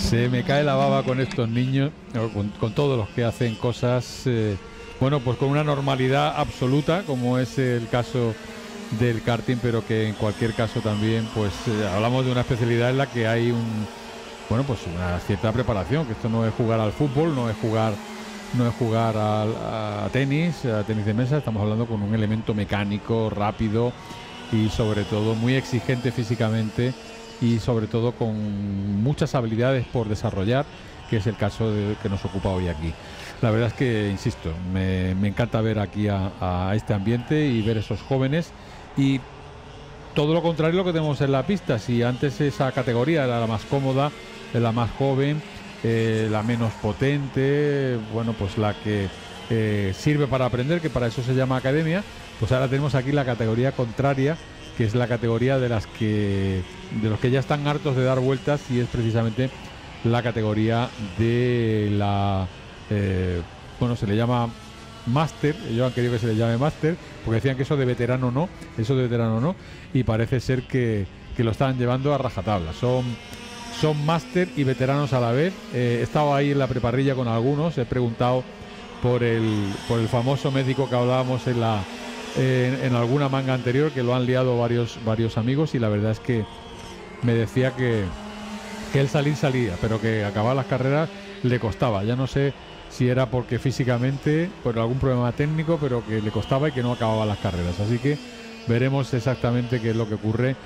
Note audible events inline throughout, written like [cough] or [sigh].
Se me cae la baba con estos niños, con, todos los que hacen cosas, eh, bueno, pues con una normalidad absoluta, como es el caso del karting, pero que en cualquier caso también, pues eh, hablamos de una especialidad en la que hay un, bueno, pues una cierta preparación, que esto no es jugar al fútbol, no es jugar no es jugar a, tenis, a tenis de mesa, estamos hablando con un elemento mecánico, rápido y sobre todo muy exigente físicamente y sobre todo con muchas habilidades por desarrollar, que es el caso de, que nos ocupa hoy aquí. La verdad es que, insisto, me, encanta ver aquí a, este ambiente y ver esos jóvenes y todo lo contrario lo que tenemos en la pista. Si antes esa categoría era la más cómoda, la más joven, eh, la menos potente, bueno, pues la que eh, sirve para aprender, que para eso se llama academia, pues ahora tenemos aquí la categoría contraria, que es la categoría de las que de los que ya están hartos de dar vueltas y es precisamente la categoría de la eh, bueno se le llama máster ellos han querido que se le llame máster porque decían que eso de veterano no eso de veterano no y parece ser que, que lo están llevando a rajatabla son son máster y veteranos a la vez. Eh, he estado ahí en la preparrilla con algunos, he preguntado por el, por el famoso médico que hablábamos en, la, en, alguna manga anterior, que lo han liado varios, varios amigos y la verdad es que me decía que, que él salir salía, pero que acabar las carreras le costaba. Ya no sé si era porque físicamente, por algún problema técnico, pero que le costaba y que no acababa las carreras. Así que veremos exactamente qué es lo que ocurre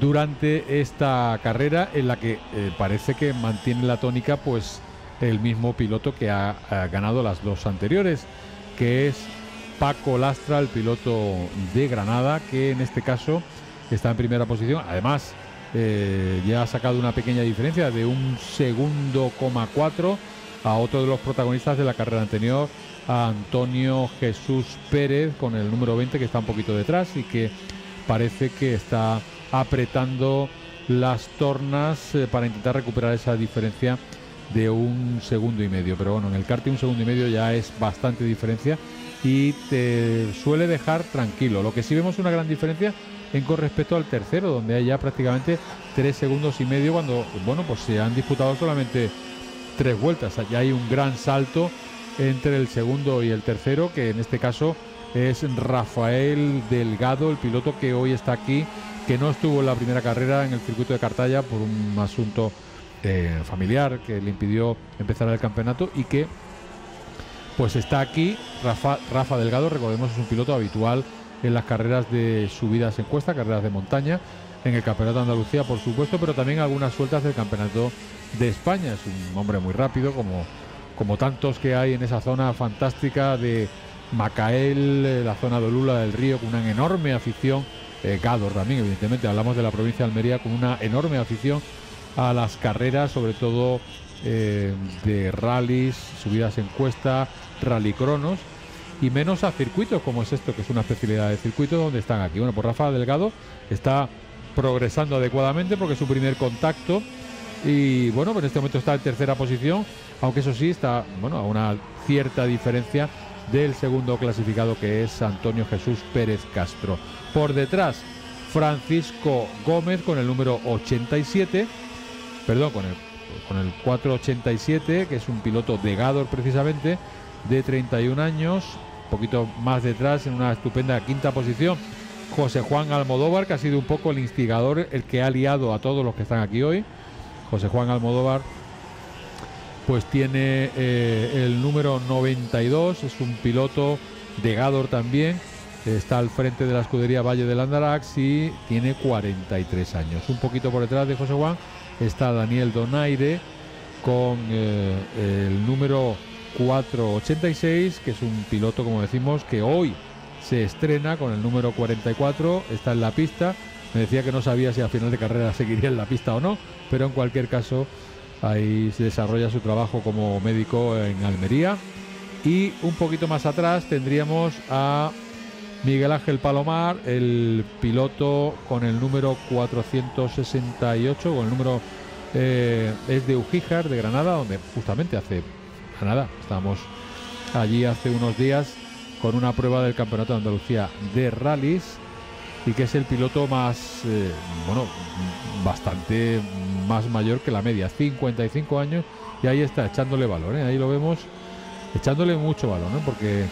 durante esta carrera en la que eh, parece que mantiene la tónica pues el mismo piloto que ha, ganado las dos anteriores, que es Paco Lastra, el piloto de Granada, que en este caso está en primera posición. Además, eh, ya ha sacado una pequeña diferencia de un segundo coma cuatro a otro de los protagonistas de la carrera anterior, Antonio Jesús Pérez, con el número 20, que está un poquito detrás y que parece que está apretando las tornas eh, para intentar recuperar esa diferencia de un segundo y medio. Pero bueno, en el karting un segundo y medio ya es bastante diferencia y te suele dejar tranquilo. Lo que sí vemos una gran diferencia en con respecto al tercero, donde hay ya prácticamente tres segundos y medio cuando, bueno, pues se han disputado solamente tres vueltas. Ya hay un gran salto entre el segundo y el tercero, que en este caso es Rafael Delgado, el piloto que hoy está aquí que no estuvo en la primera carrera en el circuito de Cartaya por un asunto eh, familiar que le impidió empezar el campeonato y que pues está aquí Rafa, Rafa Delgado, recordemos es un piloto habitual en las carreras de subidas en cuesta, carreras de montaña, en el Campeonato de Andalucía por supuesto, pero también algunas sueltas del Campeonato de España. Es un hombre muy rápido, como, como tantos que hay en esa zona fantástica de Macael, eh, la zona de Lula del Río, con una enorme afición eh, Gado también, evidentemente. Hablamos de la provincia de Almería con una enorme afición a las carreras, sobre todo eh, de rallies, subidas en cuesta, rally cronos y menos a circuitos como es esto, que es una especialidad de circuito donde están aquí. Bueno, pues Rafa Delgado está progresando adecuadamente porque es su primer contacto y bueno, en este momento está en tercera posición, aunque eso sí está bueno a una cierta diferencia del segundo clasificado que es Antonio Jesús Pérez Castro. Por detrás, Francisco Gómez con el número 87, perdón, con el, con el 487, que es un piloto de Gador precisamente, de 31 años, un poquito más detrás en una estupenda quinta posición. José Juan Almodóvar, que ha sido un poco el instigador, el que ha liado a todos los que están aquí hoy. José Juan Almodóvar pues tiene eh, el número 92, es un piloto de Gador también, está al frente de la escudería Valle del Andarax y tiene 43 años. Un poquito por detrás de José Juan está Daniel Donaire con eh, el número 486, que es un piloto, como decimos, que hoy se estrena con el número 44, está en la pista. Me decía que no sabía si a final de carrera [laughs] seguiría en la pista o no, pero en cualquier caso Ahí se desarrolla su trabajo como médico en Almería. Y un poquito más atrás tendríamos a Miguel Ángel Palomar, el piloto con el número 468, con el número eh, es de Ujíjar, de Granada, donde justamente hace nada, estamos allí hace unos días con una prueba del Campeonato de Andalucía de rallies y que es el piloto más, eh, bueno, bastante más mayor que la media, 55 años y ahí está echándole valor, ¿eh? ahí lo vemos echándole mucho valor, ¿no? porque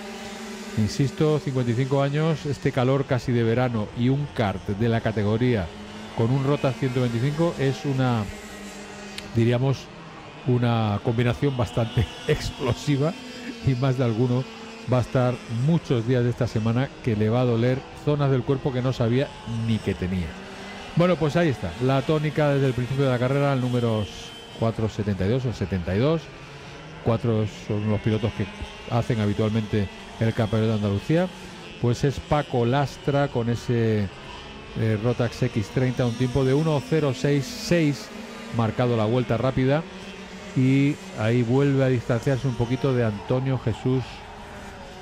insisto, 55 años, este calor casi de verano y un kart de la categoría con un Rota 125 es una, diríamos, una combinación bastante [laughs] explosiva y más de alguno va a estar muchos días de esta semana que le va a doler zonas del cuerpo que no sabía ni que tenía. Bueno, pues ahí está, la tónica desde el principio de la carrera, el número 472 o 72. Cuatro son los pilotos que hacen habitualmente el campeonato de Andalucía. Pues es Paco Lastra con ese eh, Rotax X30, un tiempo de 1.066, marcado la vuelta rápida. Y ahí vuelve a distanciarse un poquito de Antonio Jesús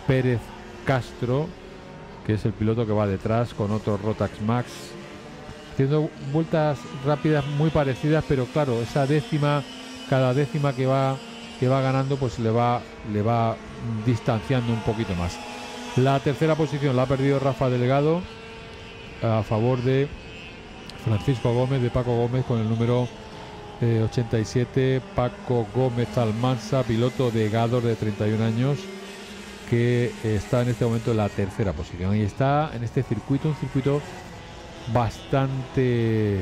Pérez Castro, que es el piloto que va detrás con otro Rotax Max, haciendo vueltas rápidas muy parecidas, pero claro, esa décima, cada décima que va que va ganando, pues le va le va distanciando un poquito más. La tercera posición la ha perdido Rafa Delgado a favor de Francisco Gómez, de Paco Gómez con el número 87, eh, Paco Gómez Almanza, piloto de Gador de 31 años que está en este momento en la tercera posición. Y está en este circuito, un circuito bastante,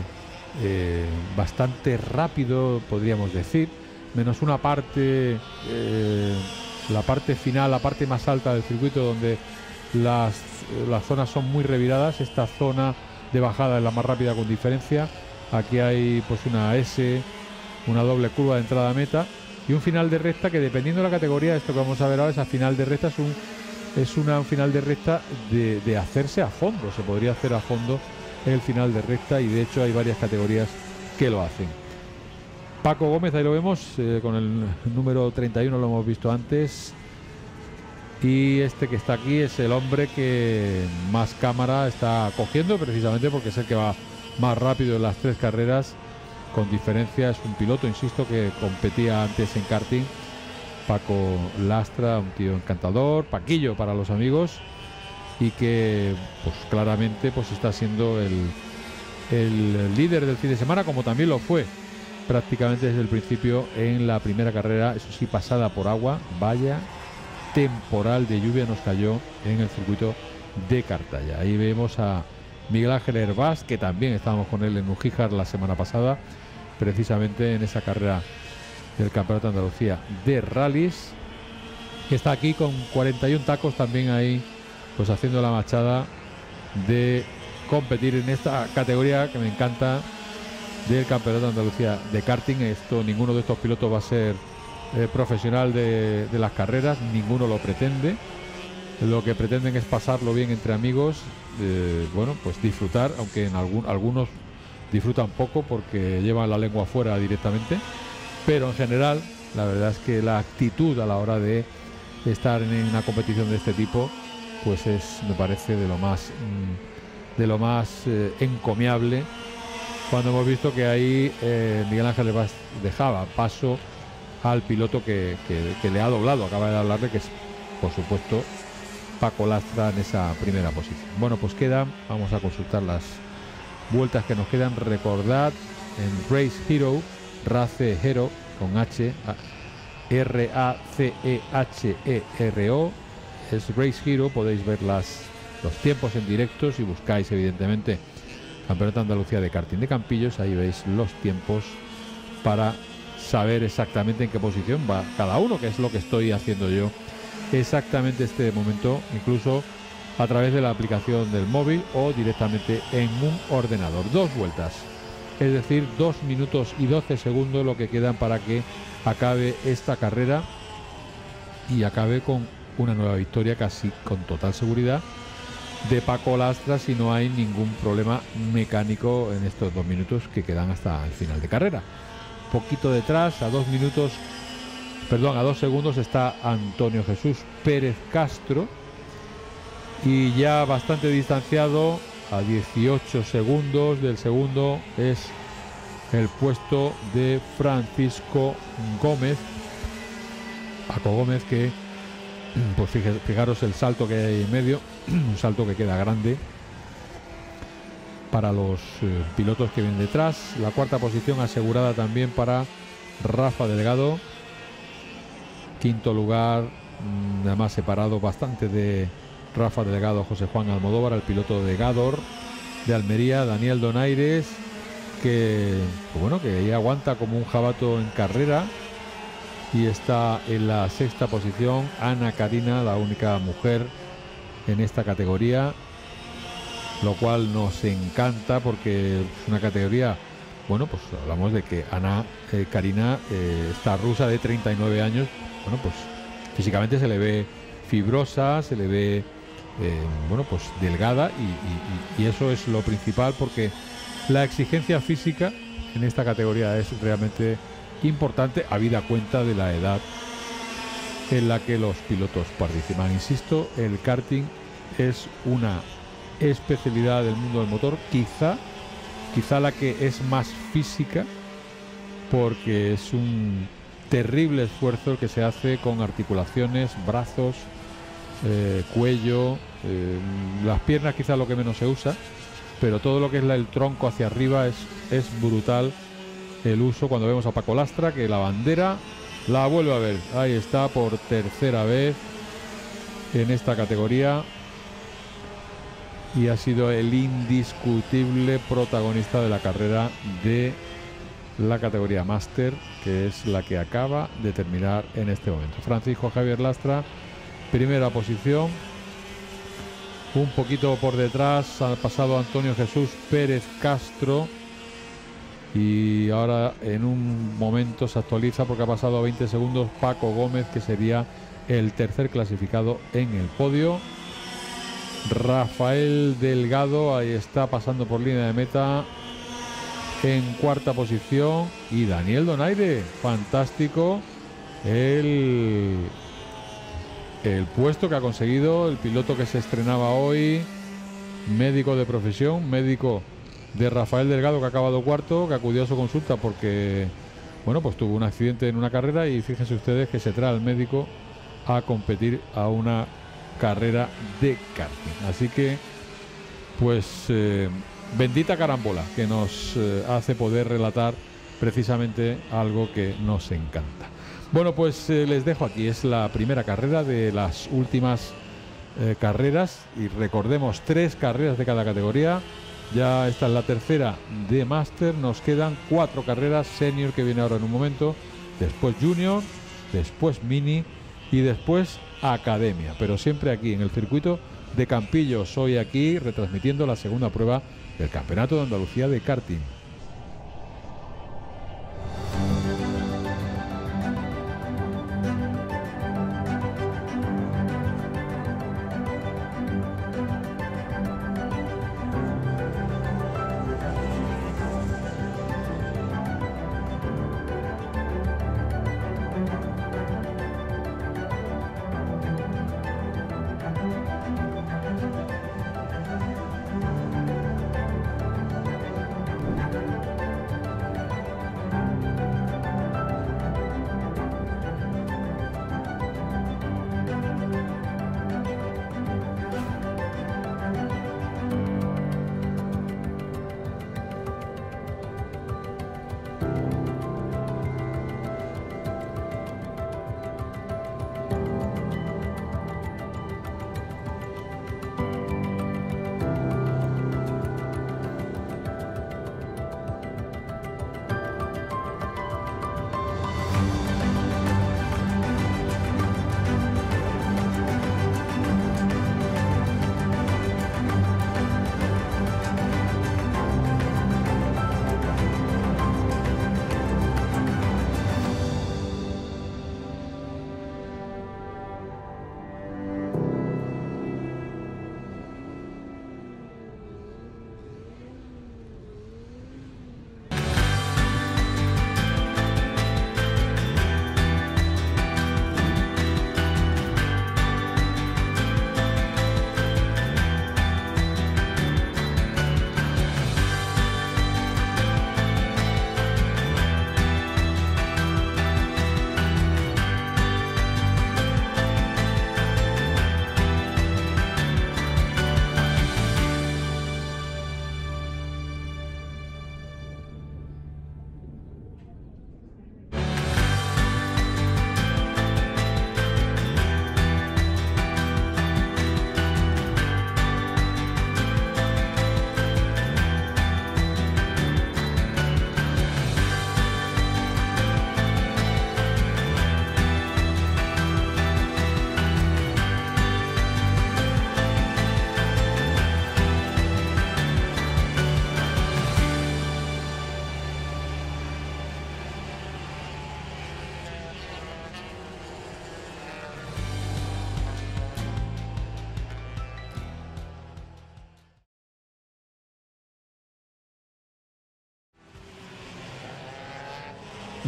eh, bastante rápido, podríamos decir, menos una parte, eh, la parte final, la parte más alta del circuito donde las, las zonas son muy reviradas. Esta zona de bajada es la más rápida con diferencia. Aquí hay pues una S, una doble curva de entrada a meta y un final de recta que dependiendo de la categoría, esto que vamos a ver ahora, esa final de recta es un es una final de recta de, hacerse a fondo, se podría hacer a fondo el final de recta y de hecho hay varias categorías que lo hacen. Paco Gómez, ahí lo vemos, eh, con el número 31 lo hemos visto antes. Y este que está aquí es el hombre que más cámara está cogiendo, precisamente porque es el que va más rápido en las tres carreras con diferencia. Es un piloto, insisto, que competía antes en karting. Paco Lastra, un tío encantador, Paquillo para los amigos y que pues claramente pues está siendo el, el líder del fin de semana como también lo fue prácticamente desde el principio en la primera carrera, eso sí pasada por agua, vaya temporal de lluvia nos cayó en el circuito de Cartaya. Ahí vemos a Miguel Ángel Herbás, que también estábamos con él en Ujíjar la semana pasada, precisamente en esa carrera del Campeonato de Andalucía de rallies. Que está aquí con 41 tacos también ahí, pues haciendo la machada de competir en esta categoría que me encanta del Campeonato de Andalucía de karting. Esto ninguno de estos pilotos va a ser eh, profesional de, las carreras, ninguno lo pretende. Lo que pretenden es pasarlo bien entre amigos, eh, bueno, pues disfrutar, aunque en algún, algunos disfrutan poco porque llevan la lengua fuera directamente, pero en general la verdad es que la actitud a la hora de estar en una competición de este tipo, pues es, me parece, de lo más, mm, de lo más eh, encomiable. Cuando hemos visto que ahí eh, Miguel Ángel dejaba paso al piloto que, que, le ha doblado, acaba de hablarle, que es, por supuesto, Paco Lastra en esa primera posición. Bueno, pues queda, vamos a consultar las vueltas que nos quedan. Recordad en Race Hero, Race Hero con H, R-A-C-E-H-E-R-O, es Race Hero, podéis ver las, los tiempos en directo si buscáis evidentemente Campeonato Andalucía de karting de Campillos, ahí veis los tiempos para saber exactamente en qué posición va cada uno, que es lo que estoy haciendo yo exactamente este momento, incluso a través de la aplicación del móvil o directamente en un ordenador. Dos vueltas, es decir, dos minutos y doce segundos lo que quedan para que acabe esta carrera y acabe con una nueva victoria casi con total seguridad de Paco Lastra si no hay ningún problema mecánico en estos dos minutos que quedan hasta el final de carrera. Poquito detrás, a dos minutos, perdón, a dos segundos está Antonio Jesús Pérez Castro, y ya bastante distanciado a 18 segundos del segundo es el puesto de Francisco Gómez Paco Gómez que pues fijaros el salto que hay en medio [clears throat] un salto que queda grande para los eh, pilotos que vienen detrás. La cuarta posición asegurada también para Rafa Delgado. Quinto lugar, mm, además separado bastante de Rafa Delgado, José Juan Almodóvar, el piloto de Gador de Almería, Daniel Donaires, que pues bueno, que ahí aguanta como un jabato en carrera. Y está en la sexta posición Ana Karina, la única mujer en esta categoría, lo cual nos encanta porque es una categoría, bueno, pues hablamos de que Ana eh, Karina, eh, está rusa de 39 años, bueno, pues físicamente se le ve fibrosa, se le ve, eh, bueno, pues delgada y, eso es lo principal porque la exigencia física en esta categoría es realmente importante, habida cuenta de la edad en la que los pilotos participan. Insisto, el karting es una especialidad del mundo del motor, quizá, quizá la que es más física, porque es un terrible esfuerzo que se hace con articulaciones, brazos, eh, cuello, eh, las piernas quizá lo que menos se usa, pero todo lo que es el tronco hacia arriba es, es brutal el uso cuando vemos a Paco Lastra, que la bandera la vuelve a ver. Ahí está por tercera vez en esta categoría. Y ha sido el indiscutible protagonista de la carrera de la categoría Master, que es la que acaba de terminar en este momento. Francisco Javier Lastra, primera posición. Un poquito por detrás ha pasado Antonio Jesús Pérez Castro y ahora en un momento se actualiza porque ha pasado a 20 segundos Paco Gómez que sería el tercer clasificado en el podio. Rafael Delgado ahí está pasando por línea de meta en cuarta posición y Daniel Donaire, fantástico el, el puesto que ha conseguido, el piloto que se estrenaba hoy, médico de profesión, médico de Rafael Delgado que ha acabado cuarto, que acudió a su consulta porque bueno, pues tuvo un accidente en una carrera y fíjense ustedes que se trae al médico a competir a una carrera de karting. Así que pues eh, bendita carambola que nos eh, hace poder relatar precisamente algo que nos encanta. Bueno, pues eh, les dejo aquí, es la primera carrera de las últimas carreras y recordemos tres carreras de cada categoría. Ya esta es la tercera de máster. Nos quedan cuatro carreras. Senior que viene ahora en un momento. Después Junior. Después Mini. Y después Academia. Pero siempre aquí en el circuito de Campillos. Hoy aquí retransmitiendo la segunda prueba del Campeonato de Andalucía de karting.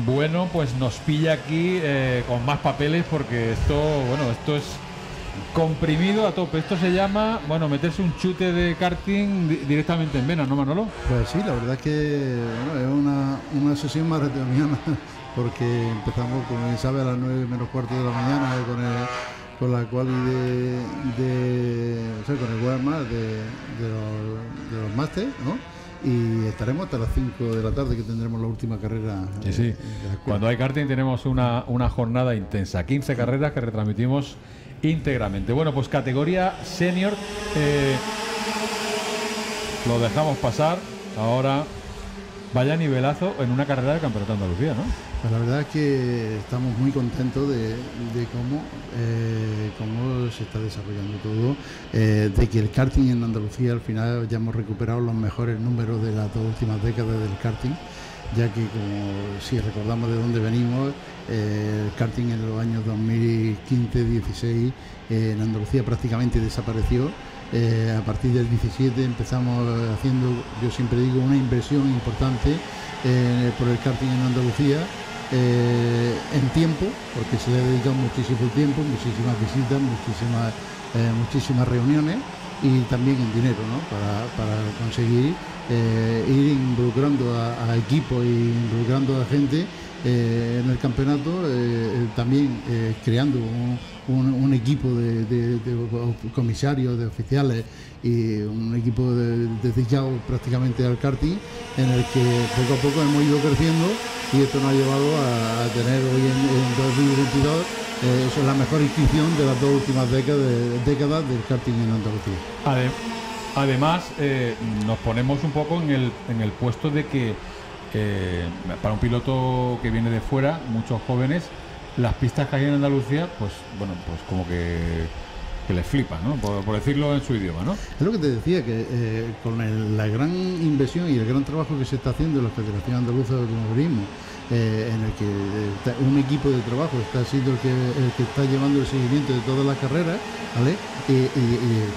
Bueno, pues nos pilla aquí eh, con más papeles porque esto, bueno, esto es comprimido a tope. Esto se llama, bueno, meterse un chute de karting directamente en venas, ¿no, Manolo? Pues sí, la verdad que es una, una sesión maratoniana [laughs] porque empezamos, como bien sabe, a las 9 menos cuarto de la mañana con, con la cual de, de o con el Walmart de, de los, de máster, ¿no? Y estaremos hasta las 5 de la tarde que tendremos la última carrera. Sí, sí. Cuando hay karting tenemos una, una jornada intensa, 15 carreras que retransmitimos íntegramente. Bueno, pues categoría senior. Eh, lo dejamos pasar. Ahora vaya nivelazo en una carrera de Campeonato de Andalucía, ¿no? Pues la verdad es que estamos muy contentos de, cómo, eh, cómo se está desarrollando todo, eh, de que el karting en Andalucía al final ya hemos recuperado los mejores números de las dos últimas décadas del karting, ya que como si recordamos de dónde venimos, eh, el karting en los años 2015-16 en Andalucía prácticamente desapareció. A partir del 17 empezamos haciendo, yo siempre digo, una inversión importante por el karting en Andalucía eh, en tiempo, porque se le ha dedicado muchísimo tiempo, muchísimas visitas, muchísimas, eh, muchísimas reuniones y también en dinero, ¿no? para, conseguir eh, ir involucrando a, equipos y involucrando a gente en el campeonato, también creando un, equipo de, comisarios, de oficiales y un equipo dedicado prácticamente al karting, en el que poco a poco hemos ido creciendo y esto nos ha llevado a, tener hoy en, 2022 eh, eso es la mejor inscripción de las dos últimas décadas, del karting en Andalucía. Además, eh, nos ponemos un poco en el, en el puesto de que para un piloto que viene de fuera, muchos jóvenes, las pistas que hay en Andalucía, pues bueno, pues como que les flipa, ¿no? Por, decirlo en su idioma, ¿no? Es lo que te decía, que eh, con la gran inversión y el gran trabajo que se está haciendo en la Federación Andaluza de Automovilismo, eh, en el que un equipo de trabajo está siendo el que, está llevando el seguimiento de todas las carreras, ¿vale? Y,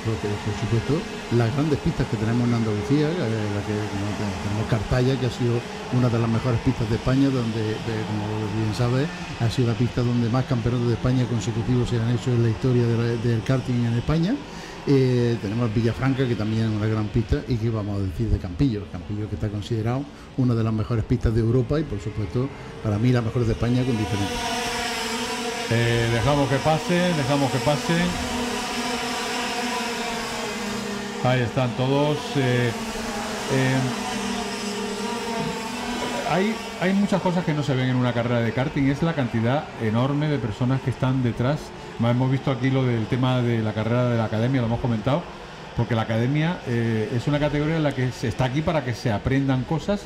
por, supuesto, las grandes pistas que tenemos en Andalucía, eh, la que tenemos Cartaya, que ha sido una de las mejores pistas de España, donde, como bien sabes, ha sido la pista donde más campeonatos de España consecutivos se han hecho en la historia del karting en España. Eh, tenemos Villafranca, que también es una gran pista, y que vamos a decir de Campillo. Campillo que está considerado una de las mejores pistas de Europa y, por supuesto, para mí la mejor de España con diferencia. Eh, dejamos que pase, dejamos que pase. Ahí están todos. Eh, hay, hay muchas cosas que no se ven en una carrera de karting. Es la cantidad enorme de personas que están detrás Hemos visto aquí lo del tema de la carrera de la academia, lo hemos comentado, porque la academia eh, es una categoría en la que se está aquí para que se aprendan cosas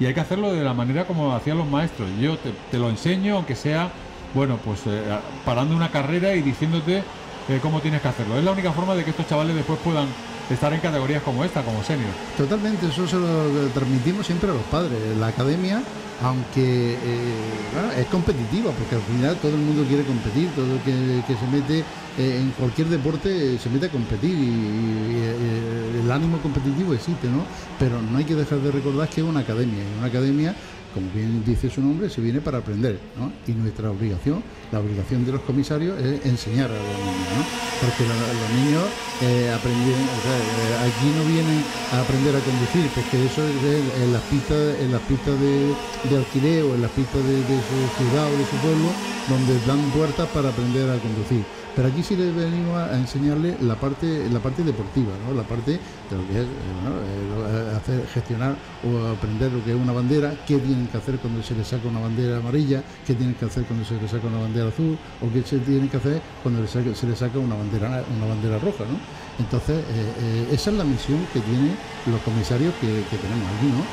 y hay que hacerlo de la manera como hacían los maestros. Yo te, lo enseño, aunque sea, bueno, pues eh, parando una carrera y diciéndote eh, cómo tienes que hacerlo. Es la única forma de que estos chavales después puedan estar en categorías como esta, como senior. Totalmente, eso se lo transmitimos siempre a los padres. La academia aunque eh, es competitiva, porque al final todo el mundo quiere competir, todo el que, se mete eh, en cualquier deporte se mete a competir y, eh, el ánimo competitivo existe, ¿no? Pero no hay que dejar de recordar que es una academia, y una academia como bien dice su nombre, se viene para aprender, ¿no? Y nuestra obligación, la obligación de los comisarios es enseñar a los niños, ¿no? Porque los niños eh, aprenden, o sea, eh, aquí no vienen a aprender a conducir, porque eso es en las pistas, en las pistas de, alquiler o en las pistas de, de su ciudad o de su pueblo, donde dan puertas para aprender a conducir pero aquí sí les venimos a enseñarle la parte, la parte deportiva, ¿no? la parte de lo que es eh, eh, hacer, gestionar o aprender lo que es una bandera, qué tienen que hacer cuando se les saca una bandera amarilla, qué tienen que hacer cuando se les saca una bandera azul, o qué se tienen que hacer cuando se les saca una bandera, una bandera roja. ¿no? Entonces, eh, esa es la misión que tienen los comisarios que, tenemos aquí, ¿no?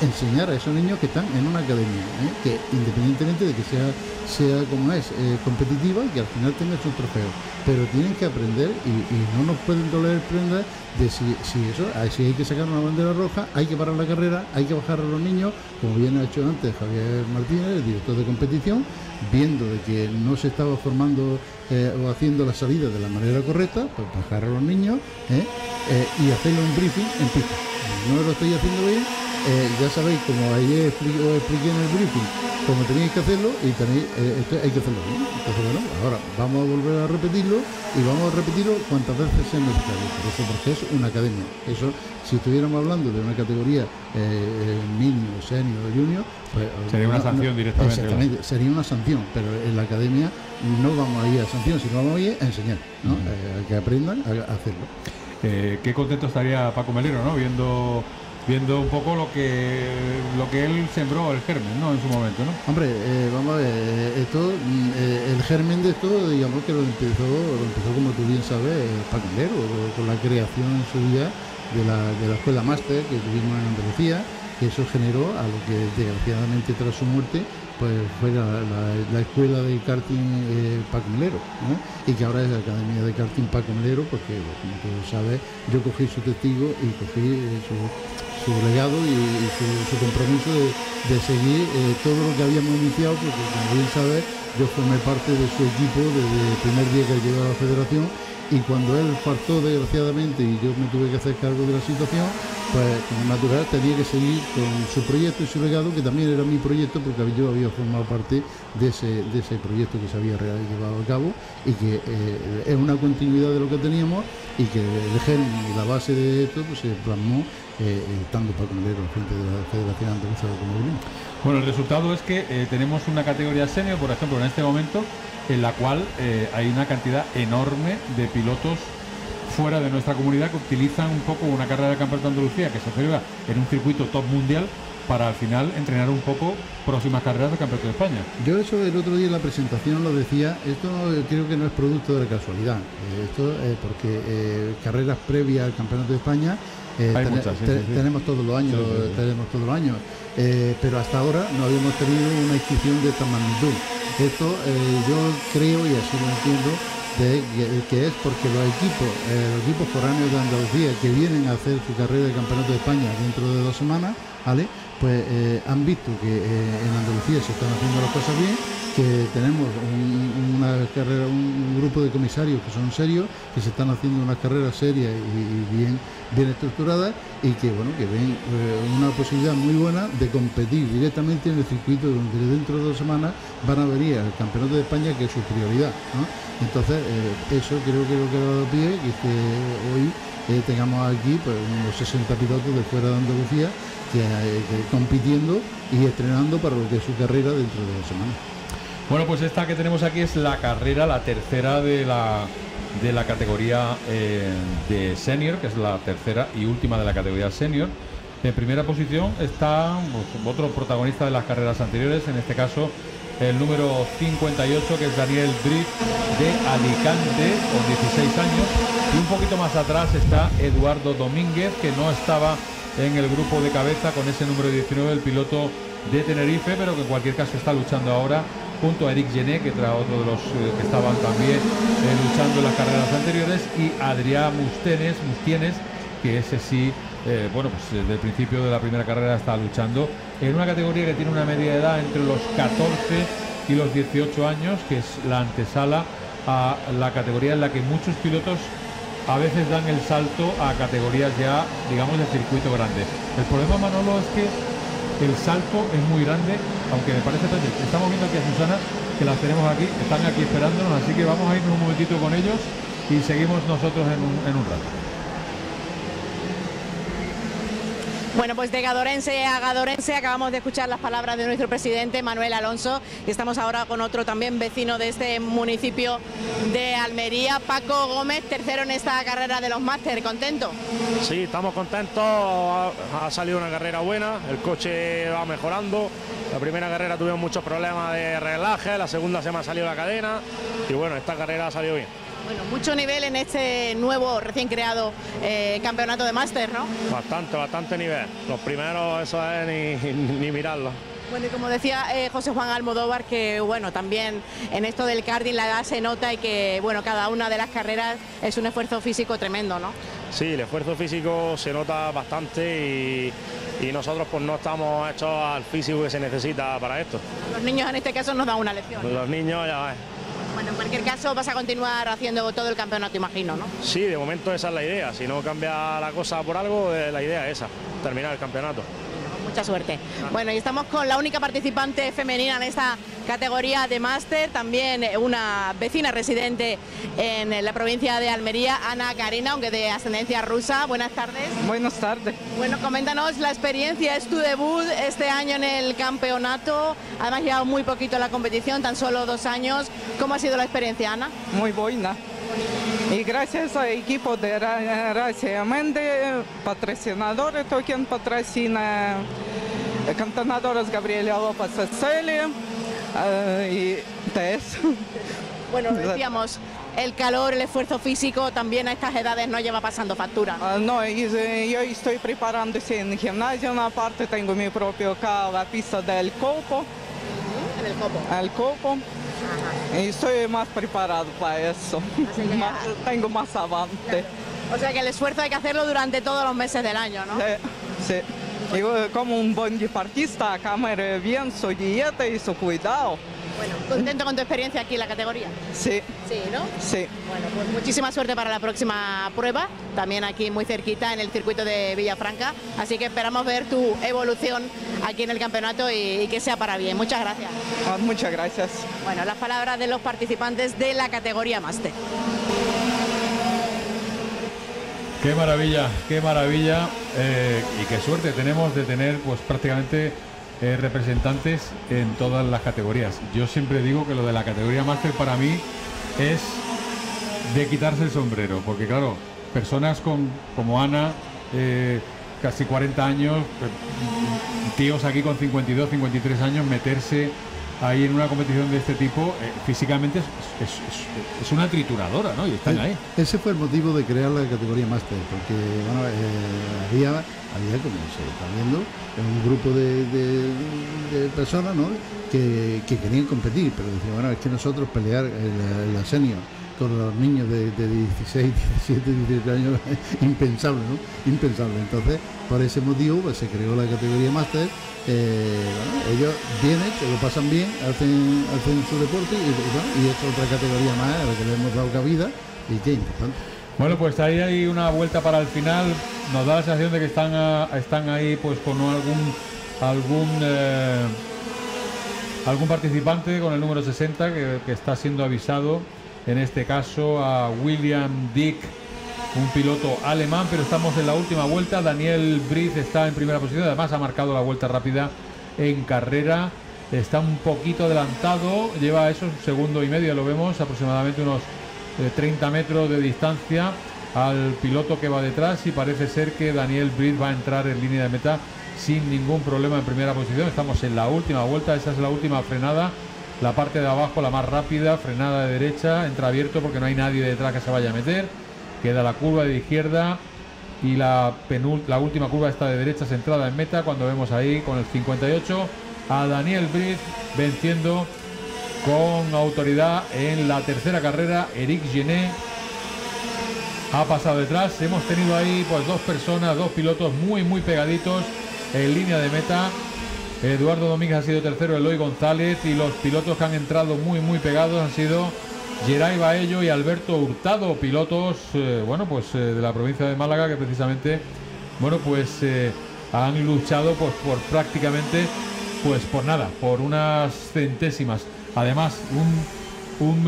enseñar a esos niños que están en una academia, que independientemente de que sea, sea como es, competitiva, que al final tenga su trofeo pero tienen que aprender y, no nos pueden doler prender de si, eso, si hay que sacar una bandera roja, hay que parar la carrera, hay que bajar a los niños, como bien ha hecho antes Javier Martínez, el director de competición, viendo de que no se estaba formando eh, o haciendo la salida de la manera correcta, pues bajar a los niños ¿eh? Eh, y hacerle un briefing en pista. No lo estoy haciendo bien, ya sabéis, como ayer expliqué en el briefing, como tenéis que hacerlo y tenéis, eh, esto hay que hacerlo bien. Entonces, bueno, ahora vamos a volver a repetirlo y vamos a repetirlo cuantas veces sea necesario. Por eso, porque es una academia. Eso, si estuviéramos hablando de una categoría eh, mínimo, senior o junior, pues sería una sanción directamente. Exactamente, sería una sanción, pero en la academia no vamos a ir a sanción, sino vamos a ir a enseñar, ¿no? a que aprendan a, hacerlo. Qué contento estaría Paco Melero, ¿no? Viendo viendo un poco lo que lo que él sembró el germen ¿no? en su momento ¿no? hombre eh, vamos a ver eh, esto mm, eh, el germen de esto digamos que lo empezó lo empezó como tú bien sabes Paquilero con la creación en su día de la, de la escuela máster que tuvimos en Andalucía que eso generó a lo que desgraciadamente tras su muerte pues fue la, escuela de karting eh, Paco Melero y que ahora es la Academia de Karting Paco Melero porque como tú sabes yo cogí su testigo y cogí su, su legado y, su, compromiso de, seguir eh, todo lo que habíamos iniciado, porque como bien sabes, yo formé parte de su equipo desde el primer día que llegó a la federación y cuando él faltó desgraciadamente y yo me tuve que hacer cargo de la situación, pues natural tenía que seguir con su proyecto y su legado, que también era mi proyecto, porque yo había formado parte de ese, de ese proyecto que se había llevado a cabo y que eh, es una continuidad de lo que teníamos y que y la base de esto pues, se plasmó eh, estando para Melero frente de la Federación Andaluza de Automovilismo. Bueno, el resultado es que eh, tenemos una categoría senior, por ejemplo, en este momento, en la cual eh, hay una cantidad enorme de pilotos fuera de nuestra comunidad que utilizan un poco una carrera de campeonato de Andalucía que se celebra en un circuito top mundial para al final entrenar un poco próximas carreras de Campeonato de España. Yo eso el otro día en la presentación lo decía, esto creo que no es producto de la casualidad, esto es porque carreras previas al Campeonato de España eh, tenemos todos los años, tenemos todos los años, eh, pero hasta ahora no habíamos tenido una inscripción de esta magnitud. Esto eh, yo creo y así lo entiendo que, es porque los equipos, los equipos foráneos de Andalucía que vienen a hacer su carrera de campeonato de España dentro de dos semanas, ¿vale? Pues han visto que en Andalucía se están haciendo las cosas bien que tenemos un, una carrera, un, grupo de comisarios que son serios, que se están haciendo unas carreras serias y, bien, bien estructuradas y que bueno, que ven eh, una posibilidad muy buena de competir directamente en el circuito donde dentro de dos semanas van a venir al Campeonato de España que es su prioridad. Entonces, eh, eso creo que lo que dado pie y que hoy eh, tengamos aquí pues, unos 60 pilotos de fuera de Andalucía que, compitiendo y estrenando para lo que es su carrera dentro de dos semanas. Bueno, pues esta que tenemos aquí es la carrera, la tercera de la, de la categoría eh, de senior, que es la tercera y última de la categoría senior. En primera posición está pues, otro protagonista de las carreras anteriores, en este caso el número 58, que es Daniel Britt de Alicante, con 16 años. Y un poquito más atrás está Eduardo Domínguez, que no estaba en el grupo de cabeza con ese número 19, el piloto de Tenerife, pero que en cualquier caso está luchando ahora junto a Eric Gené, que era otro de los eh, que estaban también eh, luchando en las carreras anteriores, y Adrián Mustenes, Mustienes, que ese sí, eh, bueno, pues desde el principio de la primera carrera está luchando en una categoría que tiene una media edad entre los 14 y los 18 años, que es la antesala a la categoría en la que muchos pilotos a veces dan el salto a categorías ya, digamos, de circuito grande. El problema, Manolo, es que el salto es muy grande, aunque me parece. Estamos viendo aquí a Susana, que las tenemos aquí, están aquí esperándonos, así que vamos a irnos un momentito con ellos y seguimos nosotros en un rato. Bueno, pues de Gadorense a Gadorense acabamos de escuchar las palabras de nuestro presidente Manuel Alonso y estamos ahora con otro también vecino de este municipio de Almería, Paco Gómez, tercero en esta carrera de los máster, ¿contento? Sí, estamos contentos, ha, ha salido una carrera buena, el coche va mejorando, la primera carrera tuvimos muchos problemas de relaje, la segunda se me ha salido la cadena y bueno, esta carrera ha salido bien. Bueno, mucho nivel en este nuevo, recién creado eh, campeonato de máster, ¿no? Bastante, bastante nivel. Los primeros, eso es [laughs] ni, mirarlo. Bueno, y como decía eh, José Juan Almodóvar, que bueno, también en esto del karting la edad se nota y que bueno, cada una de las carreras es un esfuerzo físico tremendo, ¿no? Sí, el esfuerzo físico se nota bastante y, y nosotros pues no estamos hechos al físico que se necesita para esto. Los niños en este caso nos dan una lección. Los niños ya ves. Bueno, en cualquier caso vas a continuar haciendo todo el campeonato, imagino, ¿no? Sí, de momento esa es la idea. Si no cambia la cosa por algo, eh, la idea es esa, terminar el campeonato. Mucha suerte. Bueno, y estamos con la única participante femenina en esta categoría de máster, también una vecina residente en la provincia de Almería, Ana Karina, aunque de ascendencia rusa. Buenas tardes. Buenas tardes. Bueno, coméntanos la experiencia, es tu debut este año en el campeonato, además llevado muy poquito la competición, tan solo dos años. ¿Cómo ha sido la experiencia, Ana? Muy buena. Y gracias al equipo de Racia Mende, patrocinadores, quien patrocina cantonadores Gabriela López Celia y Tess. Bueno, [laughs] decíamos, el calor, el esfuerzo físico también a estas edades no lleva pasando factura. ¿no? no, yo estoy preparándose en gimnasio, aparte tengo mi propio la pista del copo. En el copo. El copo. Y estoy más preparado para eso. Más, tengo más avance. O sea que el esfuerzo hay que hacerlo durante todos los meses del año, ¿no? Sí, sí. Y como un buen deportista, cámara bien su dieta y su cuidado. Bueno, ¿contento con tu experiencia aquí en la categoría? Sí. Sí, ¿no? Sí. Bueno, pues muchísima suerte para la próxima prueba, también aquí muy cerquita en el circuito de Villafranca, así que esperamos ver tu evolución aquí en el campeonato y, que sea para bien. Muchas gracias. Ah, muchas gracias. Bueno, las palabras de los participantes de la categoría Máster. Qué maravilla, qué maravilla eh, y qué suerte tenemos de tener pues prácticamente eh, representantes en todas las categorías. Yo siempre digo que lo de la categoría máster para mí es de quitarse el sombrero, porque claro, personas con, como Ana, eh, casi 40 años, tíos aquí con 52, 53 años, meterse ahí en una competición de este tipo, físicamente es, una trituradora, ¿no? Y están ahí. Ese fue el motivo de crear la categoría máster, porque bueno, había, había, como se está viendo, un grupo de, personas ¿no? que, querían competir, pero decían, bueno, es que nosotros pelear en la, senior con los niños de, 16, 17, 18 años [laughs] impensable, ¿no? Impensable. Entonces, por ese motivo pues, se creó la categoría máster. Ellos vienen, se lo pasan bien, hacen, su deporte y, y, es otra categoría más a la que le hemos dado cabida y qué importante. Bueno, pues ahí hay una vuelta para el final. Nos da la sensación de que están, ah, ahí pues con algún algún eh, algún participante con el número 60 que, está siendo avisado. En este caso a William Dick, un piloto alemán, pero estamos en la última vuelta. Daniel Briz está en primera posición, además ha marcado la vuelta rápida en carrera. Está un poquito adelantado, lleva eso un segundo y medio, lo vemos, aproximadamente unos de 30 metros de distancia al piloto que va detrás y parece ser que Daniel Britt va a entrar en línea de meta sin ningún problema en primera posición. Estamos en la última vuelta, esa es la última frenada. La parte de abajo, la más rápida, frenada de derecha, entra abierto porque no hay nadie detrás que se vaya a meter. Queda la curva de izquierda y la, la última curva está de derecha centrada en meta cuando vemos ahí con el 58 a Daniel Britt venciendo con autoridad en la tercera carrera. Eric Genet ha pasado detrás. Hemos tenido ahí pues dos personas, dos pilotos muy muy pegaditos en línea de meta. Eduardo Domínguez ha sido tercero, Eloy González y los pilotos que han entrado muy muy pegados han sido Geray Baello y Alberto Hurtado, pilotos eh, bueno pues eh, de la provincia de Málaga que precisamente bueno pues eh, han luchado pues por prácticamente pues por nada, por unas centésimas. Además, un,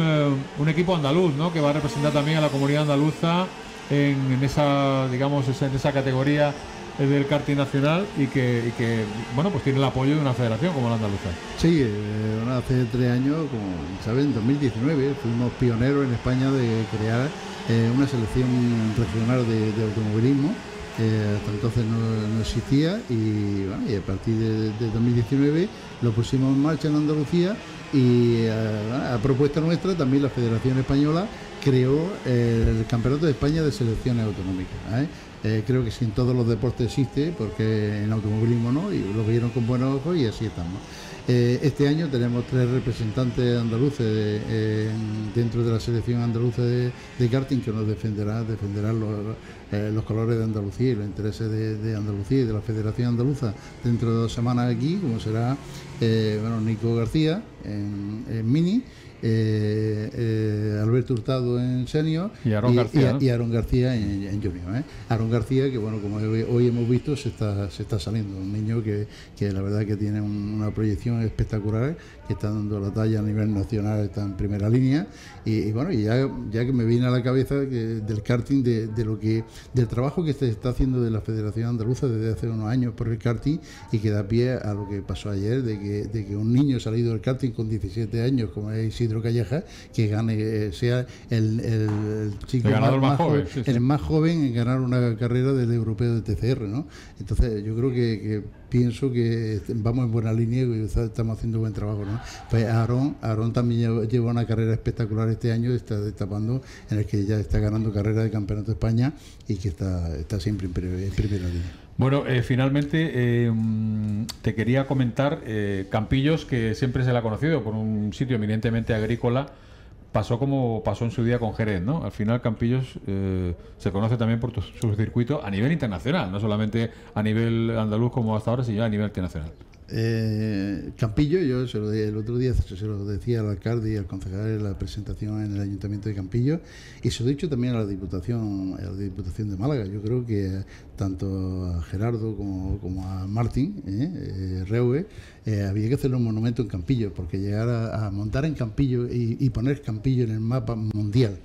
un, equipo andaluz, ¿no? Que va a representar también a la comunidad andaluza en, esa, digamos, en esa categoría del karting nacional y que, bueno pues tiene el apoyo de una federación como la andaluza. Sí, eh, hace tres años, como saben, en 2019 fuimos pioneros en España de crear eh, una selección regional de, automovilismo hasta entonces no, existía y, a partir de, de 2019 lo pusimos en marcha en Andalucía y eh, a, propuesta nuestra también la Federación Española creó el Campeonato de España de Selecciones Autonómicas. ¿eh? Eh, creo que sin todos los deportes existe, porque en automovilismo no, y lo vieron con buenos ojos y así estamos. este año tenemos tres representantes andaluces dentro de la selección andaluza de, karting que nos defenderá, defenderán los, colores de Andalucía y los intereses de, Andalucía y de la Federación Andaluza dentro de dos semanas aquí, como será bueno, Nico García en, Mini, eh, eh, Alberto Hurtado en senior y Aaron García, y, Aaron García en, junior. ¿eh? Aaron García, que bueno, como hoy, hemos visto, se está, se está saliendo. Un niño que, que la verdad que tiene una proyección espectacular, que está dando la talla a nivel nacional, está en primera línea. Y, bueno, y ya, ya que me viene a la cabeza del karting, de, de, lo que del trabajo que se está haciendo de la Federación Andaluza desde hace unos años por el karting y que da pie a lo que pasó ayer, de que, de que un niño salido del karting con 17 años, como es Isidro Calleja, que gane, eh, sea el, el, chico más, joven, el más joven en ganar una carrera del europeo de TCR, ¿no? Entonces yo creo que, pienso que vamos en buena línea y estamos haciendo buen trabajo, ¿no? Pues Aaron, Aaron también lleva una carrera espectacular este año, está destapando en el que ya está ganando carrera de campeonato de España y que está, está siempre en primera línea. Bueno, eh, finalmente eh, te quería comentar eh, Campillos, que siempre se le ha conocido por un sitio eminentemente agrícola, pasó como pasó en su día con Jerez, ¿no? Al final Campillos se conoce también por su circuito a nivel internacional, no solamente a nivel andaluz como hasta ahora, sino a nivel internacional. Eh, Campillo, yo se lo, el otro día se lo decía al alcalde y al concejal en la presentación en el Ayuntamiento de Campillo y se lo he dicho también a la Diputación, a la Diputación de Málaga. Yo creo que tanto a Gerardo como, a Martín eh, eh, eh, había que hacer un monumento en Campillo porque llegar a, montar en Campillo y, y, poner Campillo en el mapa mundial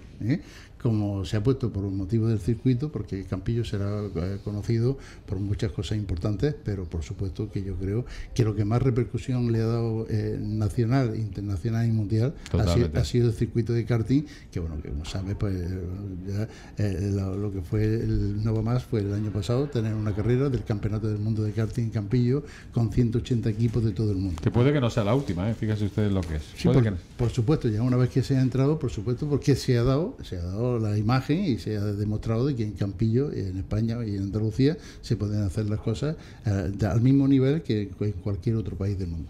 como se ha puesto por un motivo del circuito, porque Campillo será eh, conocido por muchas cosas importantes, pero por supuesto que yo creo que lo que más repercusión le ha dado eh, nacional, internacional y mundial ha sido, el circuito de karting, que bueno, que como sabe, pues ya, eh, lo, que fue el Nova Más fue el año pasado tener una carrera del Campeonato del Mundo de Karting en Campillo con 180 equipos de todo el mundo. Que puede que no sea la última, ¿eh? fíjense ustedes lo que es. por, por supuesto, ya una vez que se ha entrado, por supuesto, porque se ha dado, se ha dado la imagen y se ha demostrado de que en Campillo, en España y en Andalucía se pueden hacer las cosas eh, al mismo nivel que en cualquier otro país del mundo.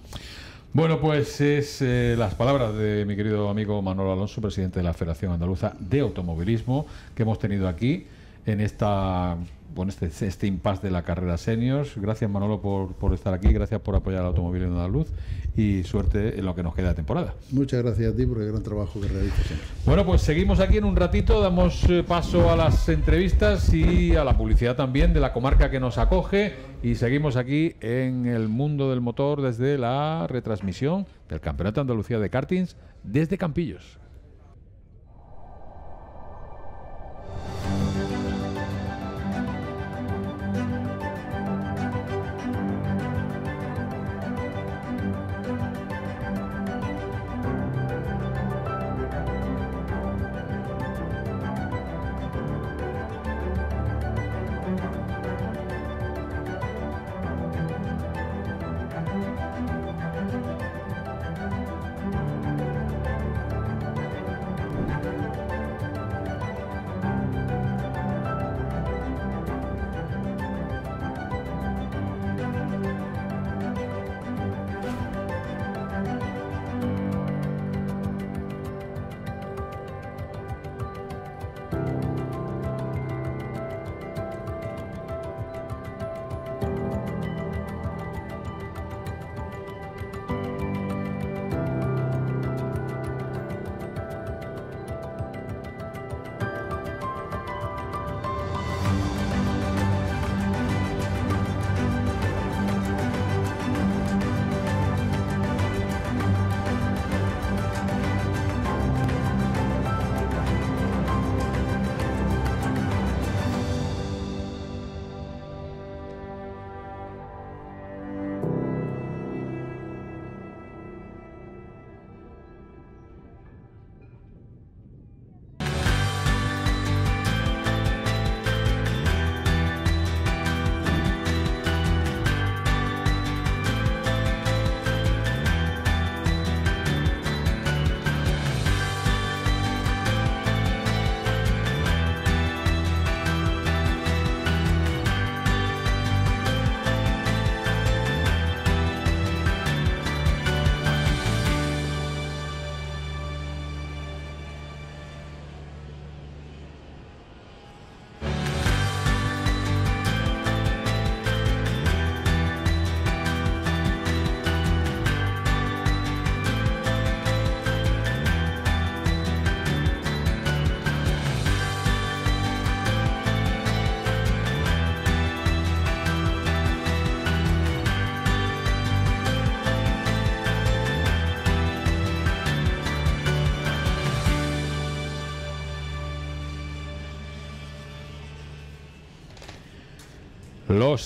Bueno, pues es eh, las palabras de mi querido amigo Manuel Alonso, presidente de la Federación Andaluza de Automovilismo, que hemos tenido aquí en esta bueno, este, este impasse de la carrera seniors. Gracias Manolo por, por estar aquí, gracias por apoyar al automóvil en Andaluz y suerte en lo que nos queda de temporada. Muchas gracias a ti por el gran trabajo que realizas siempre. Bueno, pues seguimos aquí en un ratito, damos eh, paso a las entrevistas y a la publicidad también de la comarca que nos acoge y seguimos aquí en el mundo del motor desde la retransmisión del Campeonato de Andalucía de Kartings desde Campillos.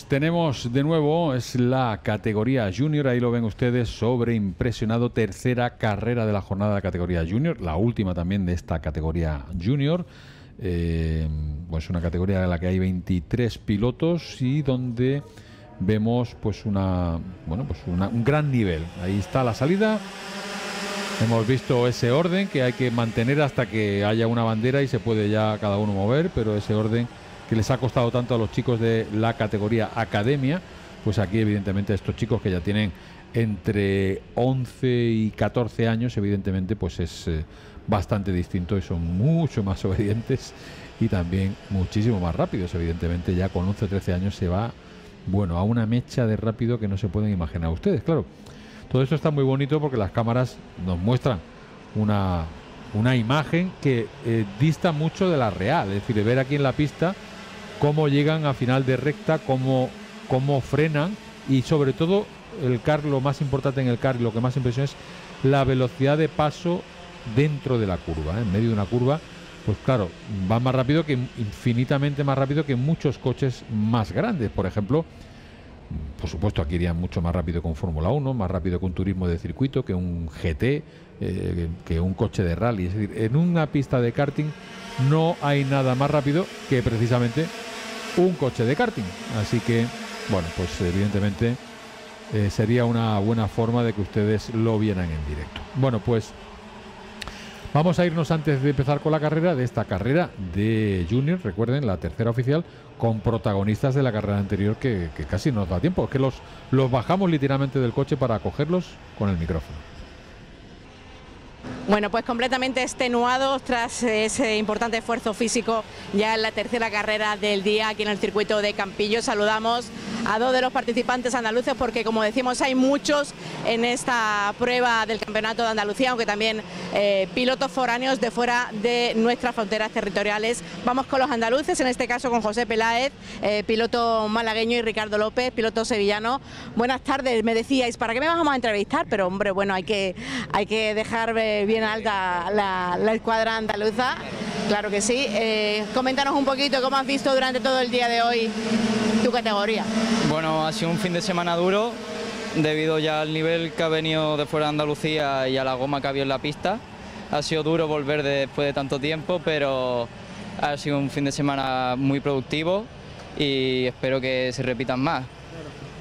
Tenemos de nuevo, es la categoría junior, ahí lo ven ustedes, sobreimpresionado, tercera carrera de la jornada de la categoría junior, la última también de esta categoría junior. Eh, pues una categoría en la que hay 23 pilotos y donde vemos pues una bueno pues un gran nivel. Ahí está la salida. Hemos visto ese orden que hay que mantener hasta que haya una bandera y se puede ya cada uno mover, pero ese orden que les ha costado tanto a los chicos de la categoría academia, pues aquí evidentemente estos chicos que ya tienen entre 11 y 14 años, evidentemente pues es eh, bastante distinto y son mucho más [laughs] obedientes y también muchísimo más rápidos, evidentemente ya con 11 o 13 años se va bueno, a una mecha de rápido que no se pueden imaginar ustedes, claro. Todo esto está muy bonito porque las cámaras nos muestran una, una imagen que eh, dista mucho de la real, es decir, de ver aquí en la pista cómo llegan a final de recta, cómo, cómo frenan y sobre todo el car, lo más importante en el car lo que más impresiona es la velocidad de paso dentro de la curva, ¿eh? en medio de una curva, pues claro, va más rápido que infinitamente más rápido que muchos coches más grandes, por ejemplo. Por supuesto, aquí irían mucho más rápido un Fórmula 1, más rápido un turismo de circuito, que un GT, eh, que un coche de rally. Es decir, en una pista de karting no hay nada más rápido que precisamente un coche de karting. Así que, bueno, pues evidentemente eh, sería una buena forma de que ustedes lo vieran en directo. Bueno, pues vamos a irnos antes de empezar con la carrera de esta carrera de Junior, recuerden, la tercera oficial, con protagonistas de la carrera anterior que, casi nos da tiempo, que los, los bajamos literalmente del coche para cogerlos con el micrófono. Bueno, pues completamente extenuados tras ese importante esfuerzo físico ya en la tercera carrera del día aquí en el circuito de Campillo. Saludamos a dos de los participantes andaluces porque como decimos hay muchos en esta prueba del Campeonato de Andalucía, aunque también eh, pilotos foráneos de fuera de nuestras fronteras territoriales. Vamos con los andaluces, en este caso con José Peláez, eh, piloto malagueño y Ricardo López, piloto sevillano. Buenas tardes, me decíais, ¿para qué me vamos a entrevistar? Pero hombre, bueno, hay que, hay que dejar bien bien alta la, escuadra andaluza. Claro que sí. Eh, coméntanos un poquito cómo has visto durante todo el día de hoy tu categoría. Bueno, ha sido un fin de semana duro debido ya al nivel que ha venido de fuera de Andalucía y a la goma que había en la pista. Ha sido duro volver después de tanto tiempo, pero ha sido un fin de semana muy productivo y espero que se repitan más.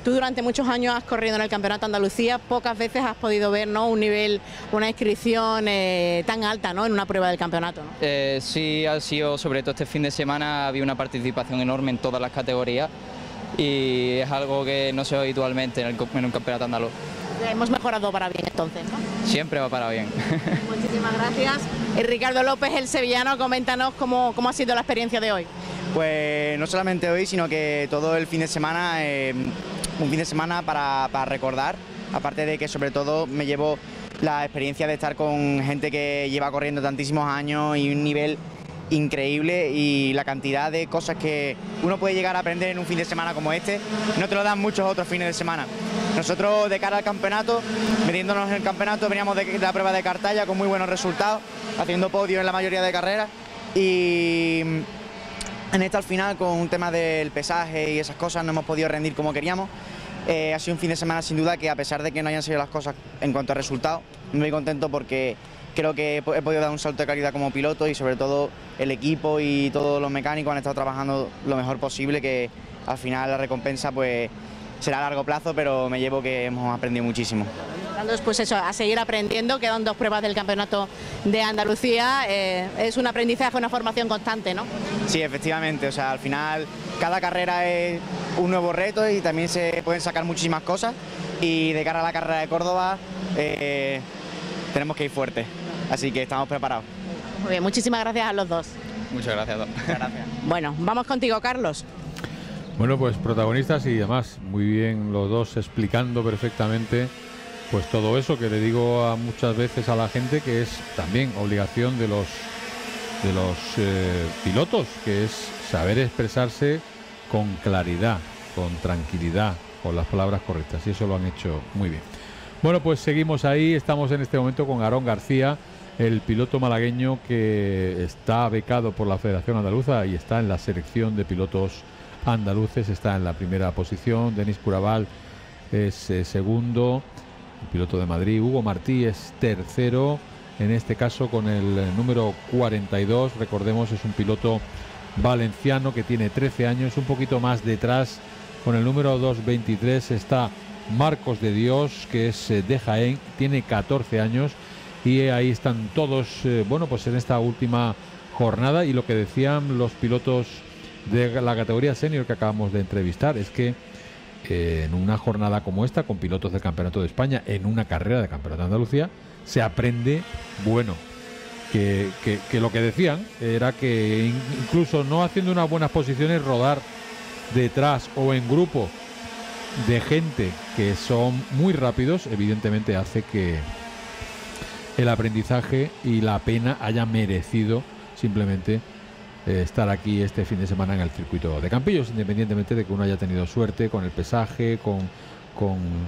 Tú durante muchos años has corrido en el Campeonato Andalucía, pocas veces has podido ver ¿no? un nivel, una inscripción eh, tan alta ¿no? en una prueba del campeonato. ¿no? Eh, sí, ha sido, sobre todo este fin de semana, había una participación enorme en todas las categorías y es algo que no se ve habitualmente en, un campeonato andaluz. Hemos mejorado para bien entonces, ¿no? Siempre va para bien. Muchísimas gracias. Y Ricardo López, el sevillano, coméntanos cómo, cómo ha sido la experiencia de hoy. Pues no solamente hoy, sino que todo el fin de semana eh, un fin de semana para, recordar, aparte de que sobre todo me llevo la experiencia de estar con gente que lleva corriendo tantísimos años y un nivel increíble y la cantidad de cosas que uno puede llegar a aprender en un fin de semana como este, no te lo dan muchos otros fines de semana. Nosotros de cara al campeonato, metiéndonos en el campeonato, veníamos de, la prueba de Cartaya con muy buenos resultados, haciendo podio en la mayoría de carreras y en esta al final con un tema del pesaje y esas cosas no hemos podido rendir como queríamos. Eh, ha sido un fin de semana sin duda que a pesar de que no hayan sido las cosas en cuanto a resultados, muy contento porque creo que he podido dar un salto de calidad como piloto y sobre todo el equipo y todos los mecánicos han estado trabajando lo mejor posible, que al final la recompensa pues será a largo plazo, pero me llevo que hemos aprendido muchísimo. Pues eso, a seguir aprendiendo, quedan dos pruebas del Campeonato de Andalucía, eh, es un aprendizaje, una formación constante, ¿no? Sí, efectivamente, o sea, al final cada carrera es un nuevo reto y también se pueden sacar muchísimas cosas y de cara a la carrera de Córdoba eh, tenemos que ir fuerte, así que estamos preparados. Muy bien, muchísimas gracias a los dos. Muchas gracias. Muchas gracias. Bueno, vamos contigo, Carlos. Bueno, pues protagonistas y además muy bien los dos explicando perfectamente pues todo eso que le digo a muchas veces a la gente que es también obligación de los de los eh, pilotos, que es saber expresarse con claridad, con tranquilidad, con las palabras correctas. Y eso lo han hecho muy bien. Bueno, pues seguimos ahí, estamos en este momento con Aarón García, el piloto malagueño que está becado por la Federación Andaluza y está en la selección de pilotos andaluces está en la primera posición, Denis Curaval es eh, segundo, el piloto de Madrid, Hugo Martí es tercero, en este caso con el número 42, recordemos es un piloto valenciano que tiene 13 años, un poquito más detrás, con el número 223 está Marcos de Dios, que es eh, de Jaén, tiene 14 años. Y ahí están todos, eh, bueno, pues en esta última jornada. Y lo que decían los pilotos de la categoría senior que acabamos de entrevistar. Es que eh, en una jornada como esta, con pilotos del Campeonato de España, en una carrera de Campeonato de Andalucía, se aprende, bueno, que, que, lo que decían era que incluso no haciendo unas buenas posiciones, rodar detrás o en grupo de gente que son muy rápidos, evidentemente hace que el aprendizaje y la pena haya merecido simplemente eh, estar aquí este fin de semana en el circuito de Campillos, independientemente de que uno haya tenido suerte con el pesaje, con,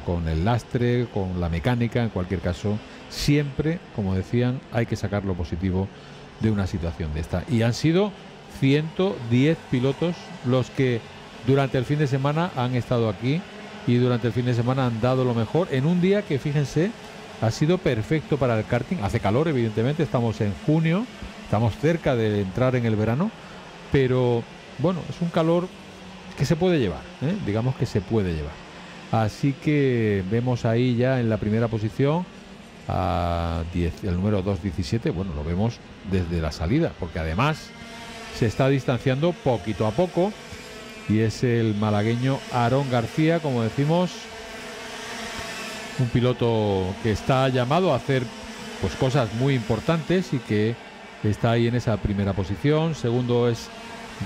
con, el lastre, con la mecánica, en cualquier caso, siempre, como decían, hay que sacar lo positivo de una situación de esta. Y han sido 110 pilotos los que durante el fin de semana han estado aquí y durante el fin de semana han dado lo mejor en un día que, fíjense, ha sido perfecto para el karting. Hace calor, evidentemente, estamos en junio, Estamos cerca de entrar en el verano, pero bueno, es un calor que se puede llevar, ¿eh? digamos que se puede llevar. Así que vemos ahí ya en la primera posición a 10, el número 217, bueno, lo vemos desde la salida, porque además se está distanciando poquito a poco y es el malagueño Aarón García, como decimos, un piloto que está llamado a hacer pues cosas muy importantes y que está ahí en esa primera posición. Segundo es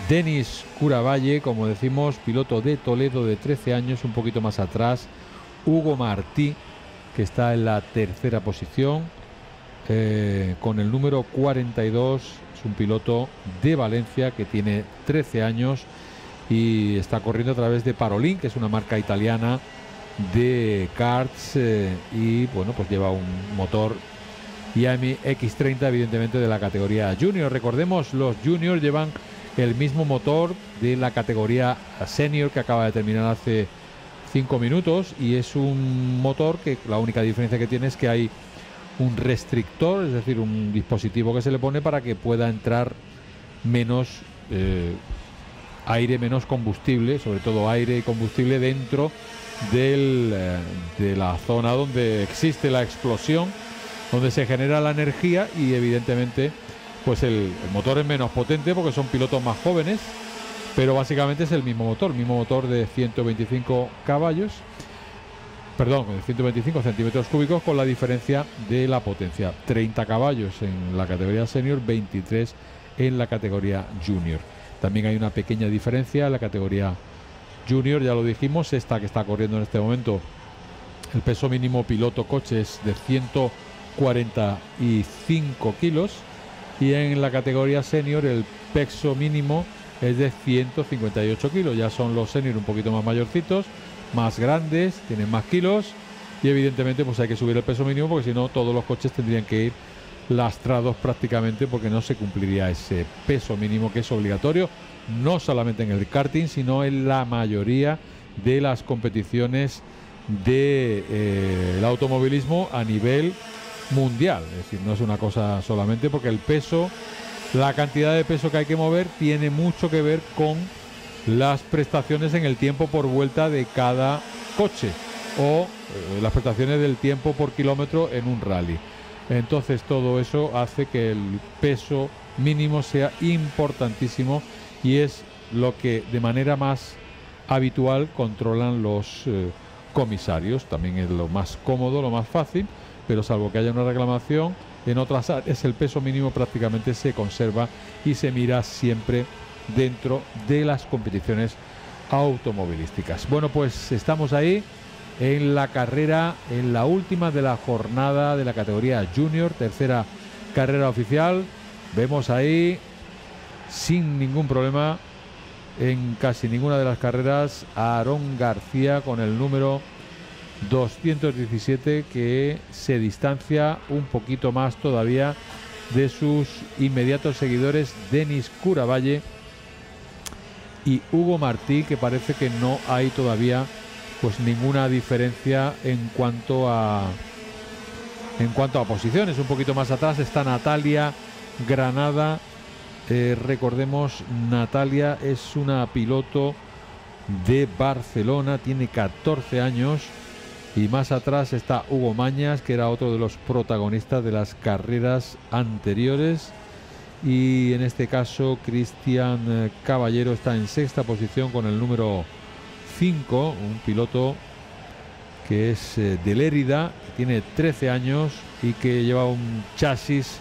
Denis Curavalle, como decimos, piloto de Toledo de 13 años, un poquito más atrás. Hugo Martí, que está en la tercera posición, eh, con el número 42. Es un piloto de Valencia que tiene 13 años y está corriendo a través de Parolin, que es una marca italiana de karts eh, y bueno, pues lleva un motor Yami X30, evidentemente de la categoría Junior. Recordemos, los Juniors llevan el mismo motor de la categoría Senior que acaba de terminar hace 5 minutos y es un motor que la única diferencia que tiene es que hay un restrictor, es decir, un dispositivo que se le pone para que pueda entrar menos eh, aire, menos combustible, sobre todo aire y combustible dentro eh, de la zona donde existe la explosión donde se genera la energía y evidentemente pues el, motor es menos potente porque son pilotos más jóvenes, pero básicamente es el mismo motor, mismo motor de 125 caballos, perdón, de 125 centímetros cúbicos con la diferencia de la potencia, 30 caballos en la categoría senior, 23 en la categoría junior. También hay una pequeña diferencia en la categoría junior, ya lo dijimos, esta que está corriendo en este momento, el peso mínimo piloto coche es de 100 45 kilos y en la categoría senior el peso mínimo es de 158 kilos. Ya son los senior un poquito más mayorcitos, más grandes, tienen más kilos y evidentemente pues hay que subir el peso mínimo porque si no todos los coches tendrían que ir lastrados prácticamente porque no se cumpliría ese peso mínimo que es obligatorio no solamente en el karting sino en la mayoría de las competiciones del de, eh, automovilismo a nivel mundial. Es decir, no es una cosa solamente porque el peso, la cantidad de peso que hay que mover tiene mucho que ver con las prestaciones en el tiempo por vuelta de cada coche o eh, las prestaciones del tiempo por kilómetro en un rally. Entonces todo eso hace que el peso mínimo sea importantísimo y es lo que de manera más habitual controlan los eh, comisarios. También es lo más cómodo, lo más fácil pero salvo que haya una reclamación, en otras áreas el peso mínimo prácticamente se conserva y se mira siempre dentro de las competiciones automovilísticas. Bueno, pues estamos ahí en la carrera, en la última de la jornada de la categoría junior, tercera carrera oficial. Vemos ahí, sin ningún problema, en casi ninguna de las carreras, a Aarón García con el número 217 que se distancia un poquito más todavía de sus inmediatos seguidores Denis Curavalle y Hugo Martí, que parece que no hay todavía pues ninguna diferencia en cuanto a en cuanto a posiciones. Un poquito más atrás está Natalia Granada. Eh, recordemos, Natalia es una piloto de Barcelona, tiene 14 años. Y más atrás está Hugo Mañas, que era otro de los protagonistas de las carreras anteriores. Y en este caso, Cristian eh, Caballero está en sexta posición con el número 5, un piloto que es eh, de Lérida, tiene 13 años y que lleva un chasis,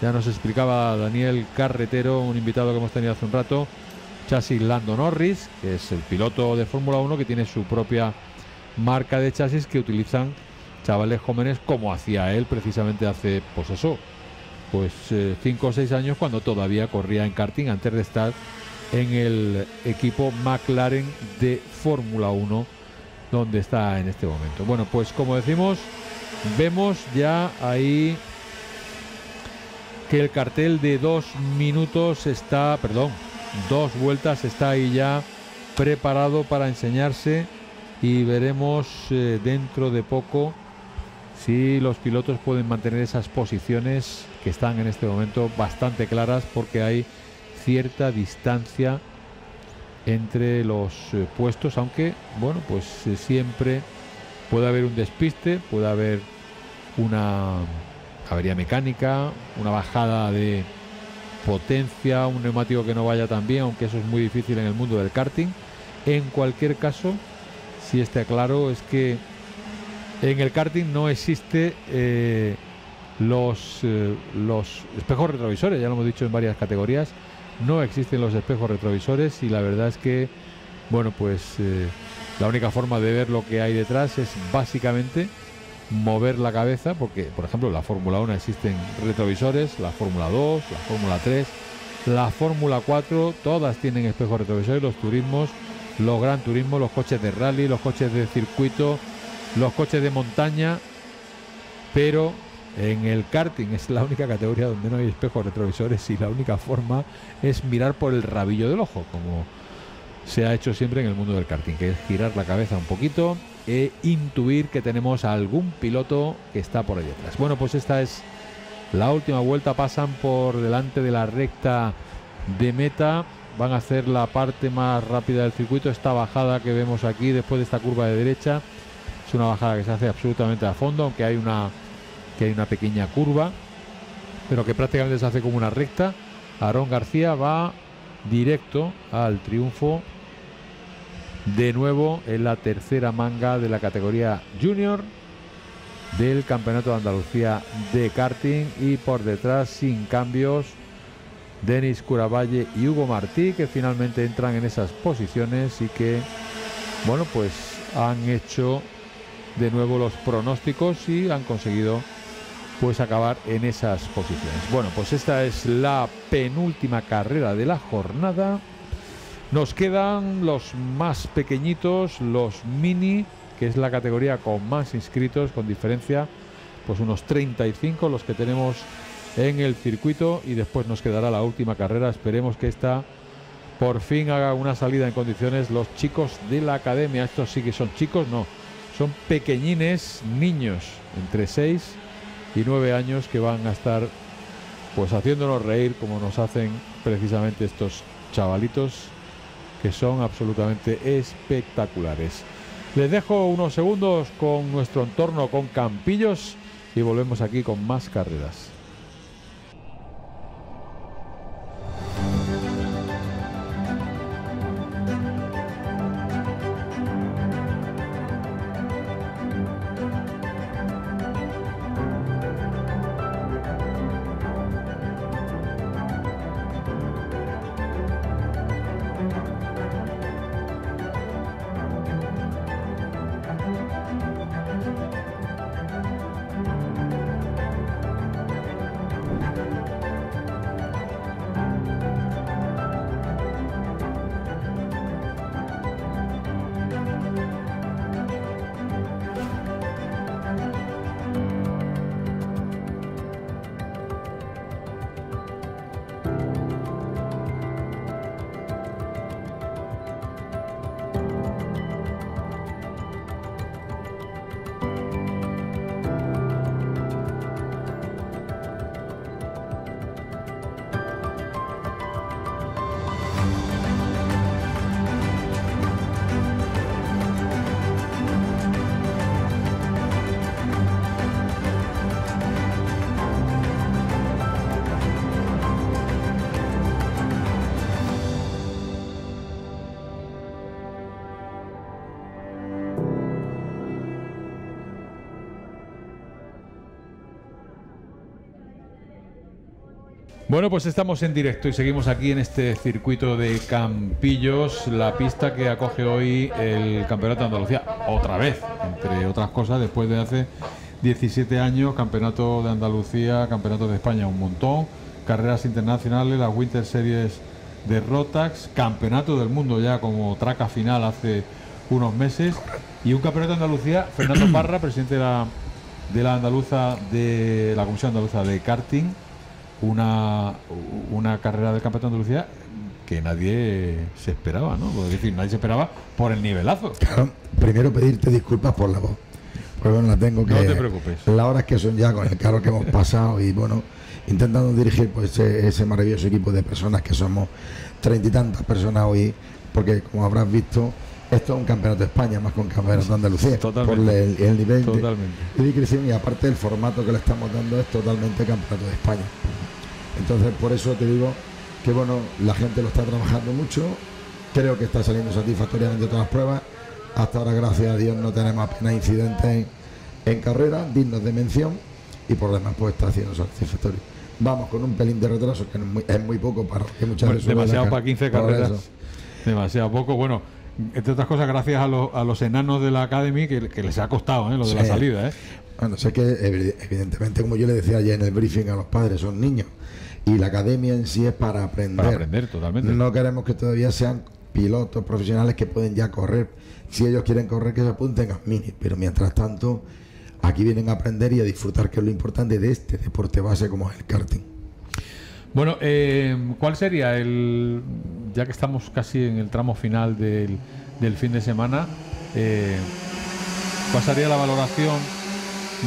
ya nos explicaba Daniel Carretero, un invitado que hemos tenido hace un rato, chasis Lando Norris, que es el piloto de Fórmula 1 que tiene su propia marca de chasis que utilizan chavales jóvenes como hacía él precisamente hace, pues eso, pues 5 eh, o 6 años cuando todavía corría en karting antes de estar en el equipo McLaren de Fórmula 1 donde está en este momento. Bueno, pues como decimos, vemos ya ahí que el cartel de dos minutos está, perdón, dos vueltas está ahí ya preparado para enseñarse y veremos eh, dentro de poco si los pilotos pueden mantener esas posiciones que están en este momento bastante claras porque hay cierta distancia entre los eh, puestos, aunque bueno, pues eh, siempre puede haber un despiste, puede haber una avería mecánica, una bajada de potencia, un neumático que no vaya tan bien, aunque eso es muy difícil en el mundo del karting. En cualquier caso, si está claro, es que en el karting no existe eh, los, los espejos retrovisores, ya lo hemos dicho en varias categorías, no existen los espejos retrovisores y la verdad es que, bueno, pues eh, la única forma de ver lo que hay detrás es básicamente mover la cabeza, porque por ejemplo la Fórmula 1 existen retrovisores, la Fórmula 2, la Fórmula 3, la Fórmula 4, todas tienen espejos retrovisores, los turismos, los gran turismos, los coches de rally, los coches de circuito, los coches de montaña, pero en el karting es la única categoría donde no hay espejos retrovisores y la única forma es mirar por el rabillo del ojo, como se ha hecho siempre en el mundo del karting, que es girar la cabeza un poquito e intuir que tenemos a algún piloto que está por ahí detrás. Bueno, pues esta es la última vuelta, pasan por delante de la recta de meta, van a hacer la parte más rápida del circuito, esta bajada que vemos aquí después de esta curva de derecha, es una bajada que se hace absolutamente a fondo, aunque hay una que hay una pequeña curva, pero que prácticamente se hace como una recta. Aarón García va directo al triunfo de nuevo en la tercera manga de la categoría junior del Campeonato de Andalucía de karting y por detrás sin cambios Denis Curavalle y Hugo Martí que finalmente entran en esas posiciones y que bueno pues han hecho de nuevo los pronósticos y han conseguido pues acabar en esas posiciones. Bueno, pues esta es la penúltima carrera de la jornada. Nos quedan los más pequeñitos, los mini, que es la categoría con más inscritos, con diferencia, pues unos 35 los que tenemos en el circuito y después nos quedará la última carrera. Esperemos que esta por fin haga una salida en condiciones los chicos de la academia. Estos sí que son chicos, no, son pequeñines, niños, entre 6 y nueve años que van a estar pues haciéndonos reír como nos hacen precisamente estos chavalitos que son absolutamente espectaculares. Les dejo unos segundos con nuestro entorno con Campillos y volvemos aquí con más carreras. Bueno, pues estamos en directo y seguimos aquí en este circuito de Campillos, la pista que acoge hoy el Campeonato de Andalucía, otra vez, entre otras cosas, después de hace 17 años, Campeonato de Andalucía, Campeonato de España, un montón, carreras internacionales, las Winter Series de Rotax, Campeonato del Mundo ya como traca final hace unos meses y un Campeonato de Andalucía, [clears throat] Fernando Parra, presidente de la, de la andaluza de la Comisión Andaluza de Karting una, una carrera del Campeonato de Andalucía que nadie se esperaba, ¿no? Es decir, nadie se esperaba por el nivelazo. Claro, primero pedirte disculpas por la voz. Porque bueno, la tengo que. No te preocupes. Las horas que son ya con el carro que hemos pasado y bueno, intentando dirigir pues ese, ese maravilloso equipo de personas que somos treinta y tantas personas hoy, porque como habrás visto, esto es un campeonato de España más que un campeonato de Andalucía. Totalmente. Por el, el nivel Totalmente. de discreción y aparte el formato que le estamos dando es totalmente campeonato de España. Entonces por eso te digo que bueno, la gente lo está trabajando mucho, creo que está saliendo satisfactoriamente todas las pruebas. Hasta ahora, gracias a Dios, no tenemos apenas incidentes en, en carrera, dignos de mención, y por lo demás pues está haciendo satisfactorio. Vamos con un pelín de retraso, que no es muy, es muy poco para que muchas Bueno, veces demasiado para 15 Por carreras. Demasiado poco. Bueno, entre otras cosas, gracias a, los- a los enanos de la Academy que, que les ha costado, ¿eh? Lo de la salida, ¿eh? Bueno, sé que evi- evidentemente, como yo le decía ayer en el briefing a los padres, son niños. Y la academia en sí es para aprender. Para aprender, totalmente. No queremos que todavía sean pilotos profesionales que pueden ya correr. Si ellos quieren correr, que se apunten a mini. Pero mientras tanto, aquí vienen a aprender y a disfrutar, que es lo importante de este deporte base como es el karting. Bueno, eh, ¿cuál sería el. Ya que estamos casi en el tramo final del, fin de semana, eh, ¿cuál sería la valoración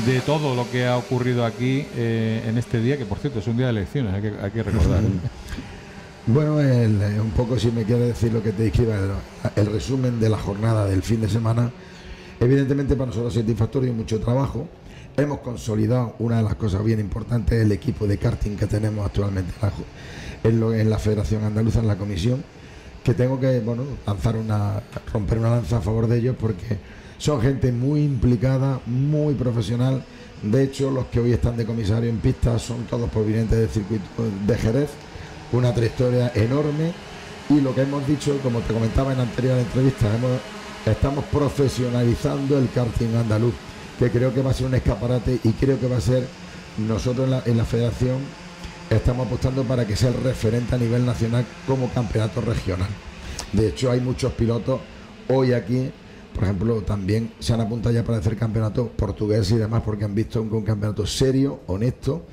de todo lo que ha ocurrido aquí eh, en este día? Que por cierto es un día de elecciones, hay que, hay recordar. ¿eh? [laughs] Bueno, el, eh, un poco si me quiere decir lo que te describa, el, el resumen de la jornada del fin de semana. Evidentemente para nosotros es satisfactorio y mucho trabajo. Hemos consolidado una de las cosas bien importantes, el equipo de karting que tenemos actualmente en la, en, la Federación Andaluza, en la comisión, que tengo que lanzar una, romper una lanza a favor de ellos porque son gente muy implicada, muy profesional. De hecho, los que hoy están de comisario en pista son todos provenientes del circuito de Jerez, una trayectoria enorme y lo que hemos dicho, como te comentaba en anterior entrevista, hemos- estamos profesionalizando el karting andaluz, que creo que va a ser un escaparate y creo que va a ser, nosotros en la, en la federación estamos apostando para que sea el referente a nivel nacional como campeonato regional. De hecho, hay muchos pilotos hoy aquí, por ejemplo, también se han apuntado ya para hacer campeonatos portugueses y demás, porque han visto un, campeonato serio, honesto,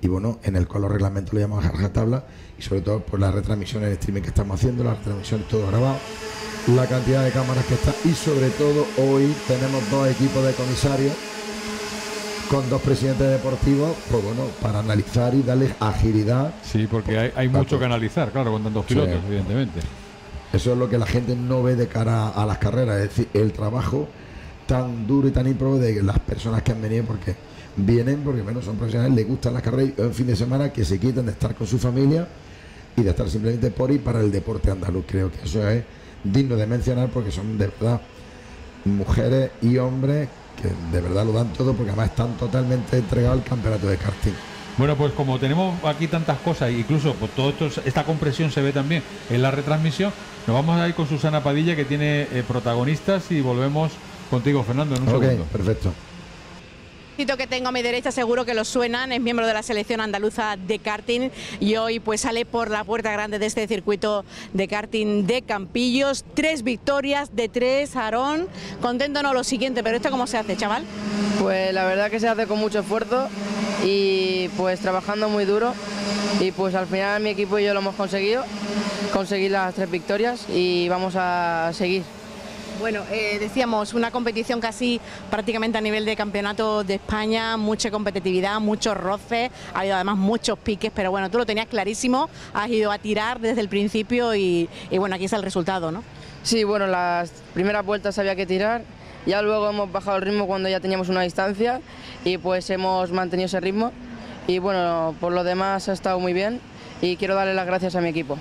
y bueno, en el cual los reglamentos lo llamamos a rajatabla, y sobre todo por las retransmisiones en streaming que estamos haciendo, las retransmisiones todo grabado, la cantidad de cámaras que está, y sobre todo hoy tenemos dos equipos de comisarios con dos presidentes deportivos, pues bueno, para analizar y darles agilidad Sí, porque hay, hay mucho que analizar, claro, con tantos Sí. pilotos, evidentemente. Eso es lo que la gente no ve de cara a las carreras, es decir, el trabajo tan duro y tan ímprobo de las personas que han venido porque vienen porque bueno, son profesionales, les gustan las carreras y un fin de semana que se quiten de estar con su familia y de estar simplemente por y para el deporte andaluz. Creo que eso es digno de mencionar porque son de verdad mujeres y hombres que de verdad lo dan todo porque además están totalmente entregados al campeonato de karting. Bueno, pues como tenemos aquí tantas cosas, incluso pues todo esto, esta compresión se ve también en la retransmisión, nos vamos a ir con Susana Padilla que tiene eh, protagonistas y volvemos contigo, Fernando, en un segundo. perfecto. Tito que tengo a mi derecha seguro que lo suenan, es miembro de la selección andaluza de karting y hoy pues sale por la puerta grande de este circuito de karting de Campillos, tres victorias de tres, Aarón, contento no lo siguiente, pero esto cómo se hace, chaval? Pues la verdad que se hace con mucho esfuerzo y pues trabajando muy duro y pues al final mi equipo y yo lo hemos conseguido, conseguir las tres victorias y vamos a seguir. Bueno, eh, decíamos una competición casi prácticamente a nivel de campeonato de España, mucha competitividad, muchos roces, ha habido además muchos piques, pero bueno, tú lo tenías clarísimo, has ido a tirar desde el principio y, y bueno, aquí está el resultado, ¿no? Sí, bueno, las primeras vueltas había que tirar, ya luego hemos bajado el ritmo cuando ya teníamos una distancia y pues hemos mantenido ese ritmo y bueno, por lo demás ha estado muy bien y quiero darle las gracias a mi equipo.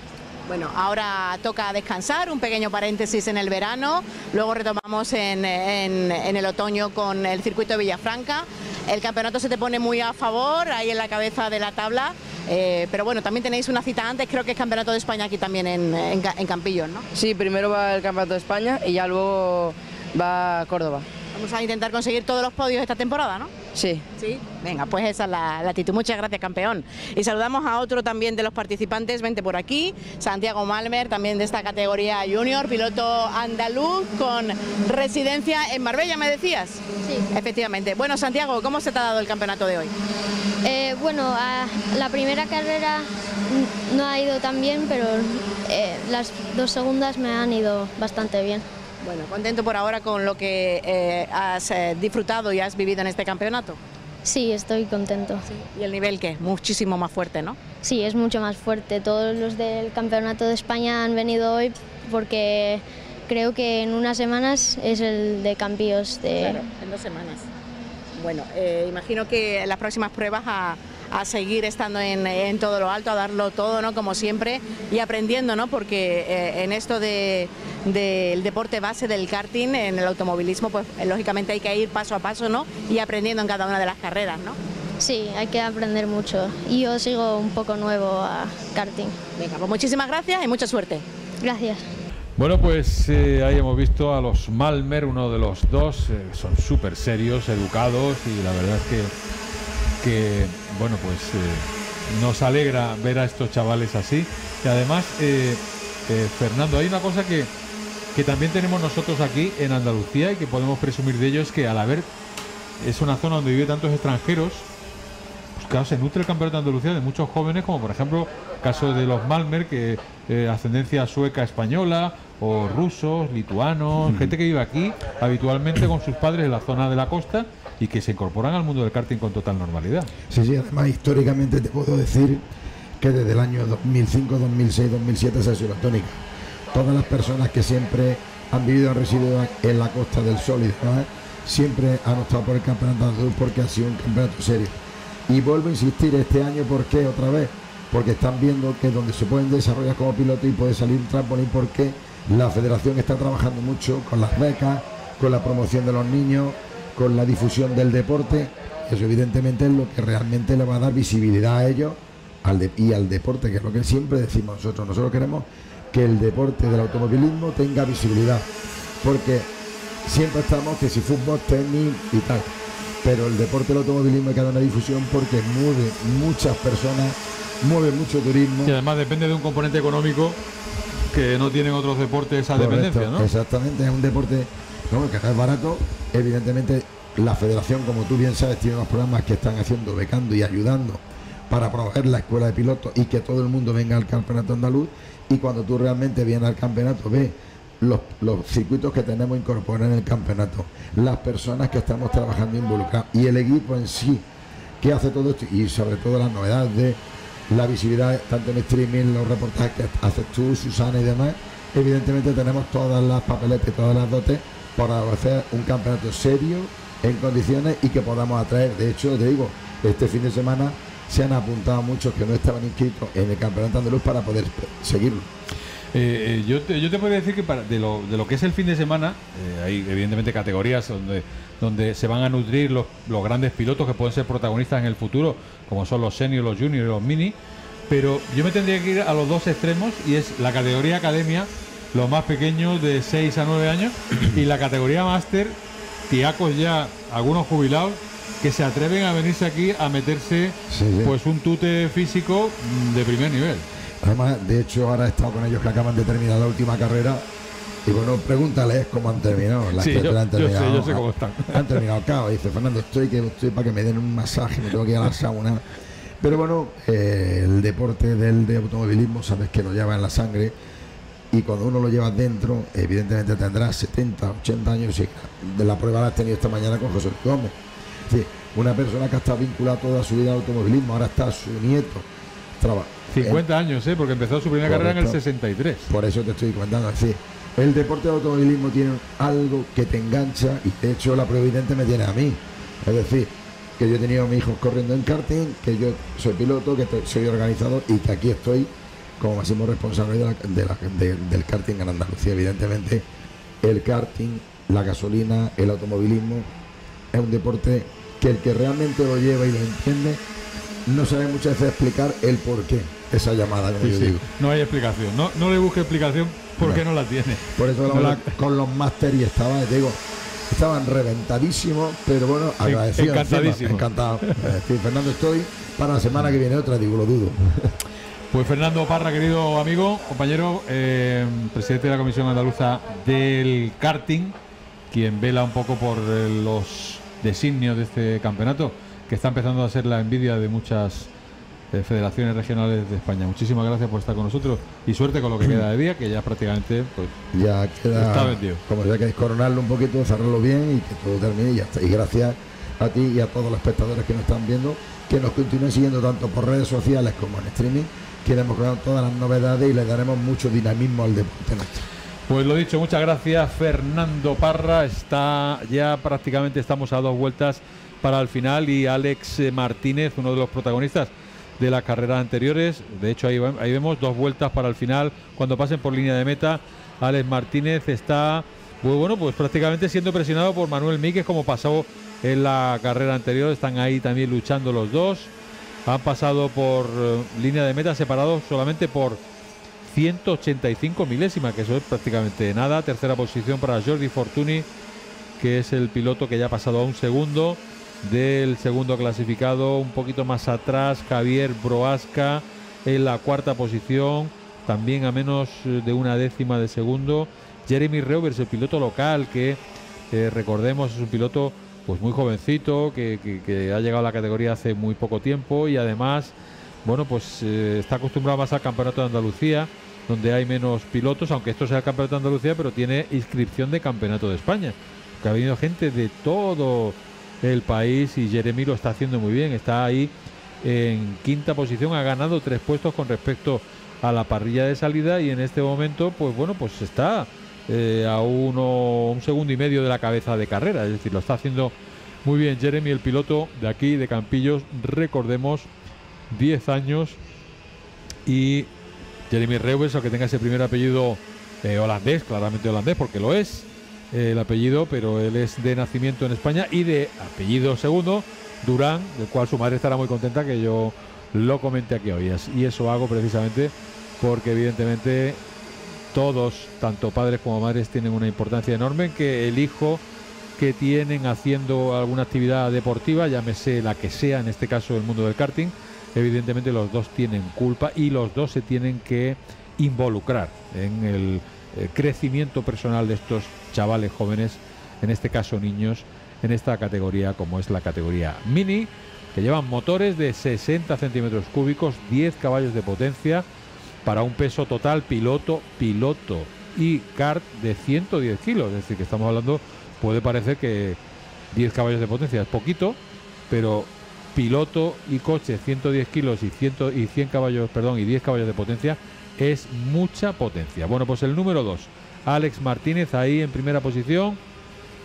Bueno, ahora toca descansar, un pequeño paréntesis en el verano, luego retomamos en, el otoño con el circuito de Villafranca. El campeonato se te pone muy a favor, ahí en la cabeza de la tabla. Eh, pero bueno, también tenéis una cita antes, creo que es Campeonato de España aquí también en, en, Ca- en Campillos, ¿no? Sí, primero va el Campeonato de España y ya luego va Córdoba. Vamos a intentar conseguir todos los podios esta temporada, ¿no? Sí. Sí. Venga, pues esa es la, la actitud. Muchas gracias, campeón. Y saludamos a otro también de los participantes, vente por aquí, Santiago Malmer, también de esta categoría junior, piloto andaluz con residencia en Marbella, ¿me decías? Sí. Efectivamente. Bueno, Santiago, ¿cómo se te ha dado el campeonato de hoy? Eh, bueno, a- la primera carrera no ha ido tan bien, pero eh, las dos segundas me han ido bastante bien. Bueno, contento por ahora con lo que eh, has eh, disfrutado y has vivido en este campeonato. Sí, estoy contento. ¿Y el nivel qué? Muchísimo más fuerte, ¿no? Sí, es mucho más fuerte. Todos los del Campeonato de España han venido hoy porque creo que en unas semanas es el de Campíos de... Claro, en dos semanas. Bueno, eh, imagino que las próximas pruebas a, a seguir estando en, en todo lo alto, a darlo todo, ¿no? Como siempre, y aprendiendo, ¿no? Porque eh, en esto de- del deporte base del karting, en el automovilismo, pues lógicamente hay que ir paso a paso, ¿no? Y aprendiendo en cada una de las carreras, ¿no? Sí, hay que aprender mucho. Y yo sigo un poco nuevo a karting. Venga, pues muchísimas gracias y mucha suerte. Gracias. Bueno, pues eh, ahí hemos visto a los Malmer, uno de los dos, eh, son súper serios, educados y la verdad es que, que bueno, pues eh, nos alegra ver a estos chavales así. Y además, eh, eh, Fernando, hay una cosa que, que también tenemos nosotros aquí en Andalucía y que podemos presumir de ello, es que al haber, es una zona donde viven tantos extranjeros, pues claro, se nutre el campeonato de Andalucía de muchos jóvenes, como por ejemplo caso de los Malmer, que eh, ascendencia sueca española, o rusos, lituanos, gente que vive aquí habitualmente con sus padres en la zona de la costa y que se incorporan al mundo del karting con total normalidad. Sí, sí, además históricamente te puedo decir que desde el año 2005, 2006, 2007 esa ha sido la tónica. Todas las personas que siempre han vivido, han residido en la Costa del Sol y demás, siempre han optado por el campeonato andaluz porque ha sido un campeonato serio. Y vuelvo a insistir este año, ¿por qué otra vez? Porque están viendo que donde se pueden desarrollar como piloto y puede salir un trampolín porque la federación está trabajando mucho con las becas, con la promoción de los niños, con la difusión del deporte. Eso evidentemente es lo que realmente le va a dar visibilidad a ellos al de- y al deporte, que es lo que siempre decimos nosotros. Nosotros queremos que el deporte del automovilismo tenga visibilidad, porque siempre estamos que si fútbol, tenis y tal, pero el deporte del automovilismo hay que dar una difusión porque mueve muchas personas, mueve mucho turismo. Y además depende de un componente económico que no tienen otros deportes esa Correcto, dependencia, ¿no? Exactamente, es un deporte ¿no? que no es barato. Evidentemente, la federación, como tú bien sabes, tiene unos programas que están haciendo, becando y ayudando para promover la escuela de pilotos y que todo el mundo venga al campeonato andaluz. Y cuando tú realmente vienes al campeonato, ves los, circuitos que tenemos incorporados en el campeonato, las personas que estamos trabajando involucrados y el equipo en sí que hace todo esto y sobre todo las novedades de la visibilidad tanto en streaming, los reportajes que haces tú, Susana y demás, evidentemente tenemos todas las papeletas y todas las dotes para hacer un campeonato serio, en condiciones y que podamos atraer. De hecho, te digo, este fin de semana se han apuntado muchos que no estaban inscritos en el campeonato andaluz para poder seguirlo. Eh, eh, yo, te, yo te podría decir que para, de, lo, de lo que es el fin de semana, eh, hay evidentemente categorías donde, donde se van a nutrir los, los grandes pilotos que pueden ser protagonistas en el futuro, como son los seniors, los juniors y los mini, pero yo me tendría que ir a los dos extremos y es la categoría academia, los más pequeños de 6 a 9 años, y la categoría máster, tiacos ya, algunos jubilados, que se atreven a venirse aquí a meterse Sí, sí. pues un tute físico mm, de primer nivel. Además, de hecho, ahora he estado con ellos que acaban de terminar la última carrera. Y bueno, pregúntales cómo han terminado. Las Sí, que yo- han yo sé, terminado, yo sé cómo están. Han terminado cao. Dice, Fernando, estoy, que estoy para que me den un masaje, me tengo que ir a la sauna. Pero bueno, eh, el deporte del de automovilismo, sabes que lo lleva en la sangre. Y cuando uno lo lleva dentro, evidentemente tendrá 70, 80 años. De la prueba la has tenido esta mañana con José Luis decir, una persona que ha estado vinculada toda su vida al automovilismo, ahora está su nieto. Traba, 50 años, ¿eh? porque empezó su primera carrera en el Correcto. 63. Por eso te estoy comentando. Es decir, el deporte del automovilismo tiene algo que te engancha y de hecho la Providente me tiene a mí. Es decir, que yo he tenido a mis hijos corriendo en karting, que yo soy piloto, que soy organizador y que aquí estoy como máximo responsable de la- de la- de- del karting en Andalucía. Evidentemente, el karting, la gasolina, el automovilismo es un deporte que el que realmente lo lleva y lo entiende no sabe muchas veces explicar el por qué esa llamada, como Sí, yo sí. digo. No hay explicación. No, no le busque explicación porque no, la tiene. Por eso No la- con los máster y estaba, te digo, estaban reventadísimos, pero bueno, agradecidos. encantadísimos. encima, Encantado. Eh, Fernando, estoy para la semana que viene otra, digo, lo dudo. [laughs] Pues Fernando Parra, querido amigo, compañero, eh, presidente de la Comisión Andaluza del Karting, quien vela un poco por eh, los designios de este campeonato, que está empezando a ser la envidia de muchas eh, federaciones regionales de España. Muchísimas gracias por estar con nosotros y suerte con lo que queda de día, que ya prácticamente pues, Ya queda, Está vendido. como ya queréis coronarlo un poquito, cerrarlo bien y que todo termine y ya está. Y gracias a ti y a todos los espectadores que nos están viendo, que nos continúen siguiendo tanto por redes sociales como en streaming, que iremos con todas las novedades y le daremos mucho dinamismo al deporte. Pues lo dicho, muchas gracias Fernando Parra. Está ya prácticamente estamos a dos vueltas para el final y Alex eh, Martínez, uno de los protagonistas de las carreras anteriores. De hecho, ahí, ahí vemos dos vueltas para el final. Cuando pasen por línea de meta, Alex Martínez está, pues bueno, pues prácticamente siendo presionado por Manuel Míquez como pasó en la carrera anterior. Están ahí también luchando los dos. Han pasado por eh, línea de meta separados solamente por 185 milésimas, que eso es prácticamente nada. Tercera posición para Jordi Fortuny, que es el piloto que ya ha pasado a un segundo del segundo clasificado. Un poquito más atrás, Javier Broasca en la cuarta posición, también a menos eh, de una décima de segundo. Jeremy Reuvers, el piloto local, que eh, recordemos es un piloto pues muy jovencito, que, que- ha llegado a la categoría hace muy poco tiempo y además bueno, pues eh, está acostumbrado más al Campeonato de Andalucía, donde hay menos pilotos, aunque esto sea el Campeonato de Andalucía, pero tiene inscripción de Campeonato de España, que ha venido gente de todo el país y Jeremy lo está haciendo muy bien, está ahí en quinta posición, ha ganado tres puestos con respecto a la parrilla de salida y en este momento, pues bueno, pues está eh, a uno, un segundo y medio de la cabeza de carrera, es decir, lo está haciendo muy bien Jeremy, el piloto de aquí, de Campillos, recordemos, 10 años y Jeremy Reuvers, aunque tenga ese primer apellido eh, holandés, claramente holandés, porque lo es eh, el apellido, pero él es de nacimiento en España y de apellido segundo, Durán, del cual su madre estará muy contenta que yo lo comente aquí hoy. Y eso hago precisamente porque evidentemente todos, tanto padres como madres, tienen una importancia enorme en que el hijo que tienen haciendo alguna actividad deportiva, llámese la que sea, en este caso el mundo del karting, evidentemente los dos tienen culpa y los dos se tienen que involucrar en el eh, crecimiento personal de estos chavales jóvenes, en este caso niños, en esta categoría como es la categoría mini, que llevan motores de 60 centímetros cúbicos, 10 caballos de potencia, para un peso total piloto, piloto y kart de 110 kilos. Es decir, que estamos hablando, puede parecer que 10 caballos de potencia es poquito, pero piloto y coche 110 kilos y 100, y 100 caballos, perdón, y 10 caballos de potencia es mucha potencia. Bueno, pues el número 2, Alex Martínez ahí en primera posición,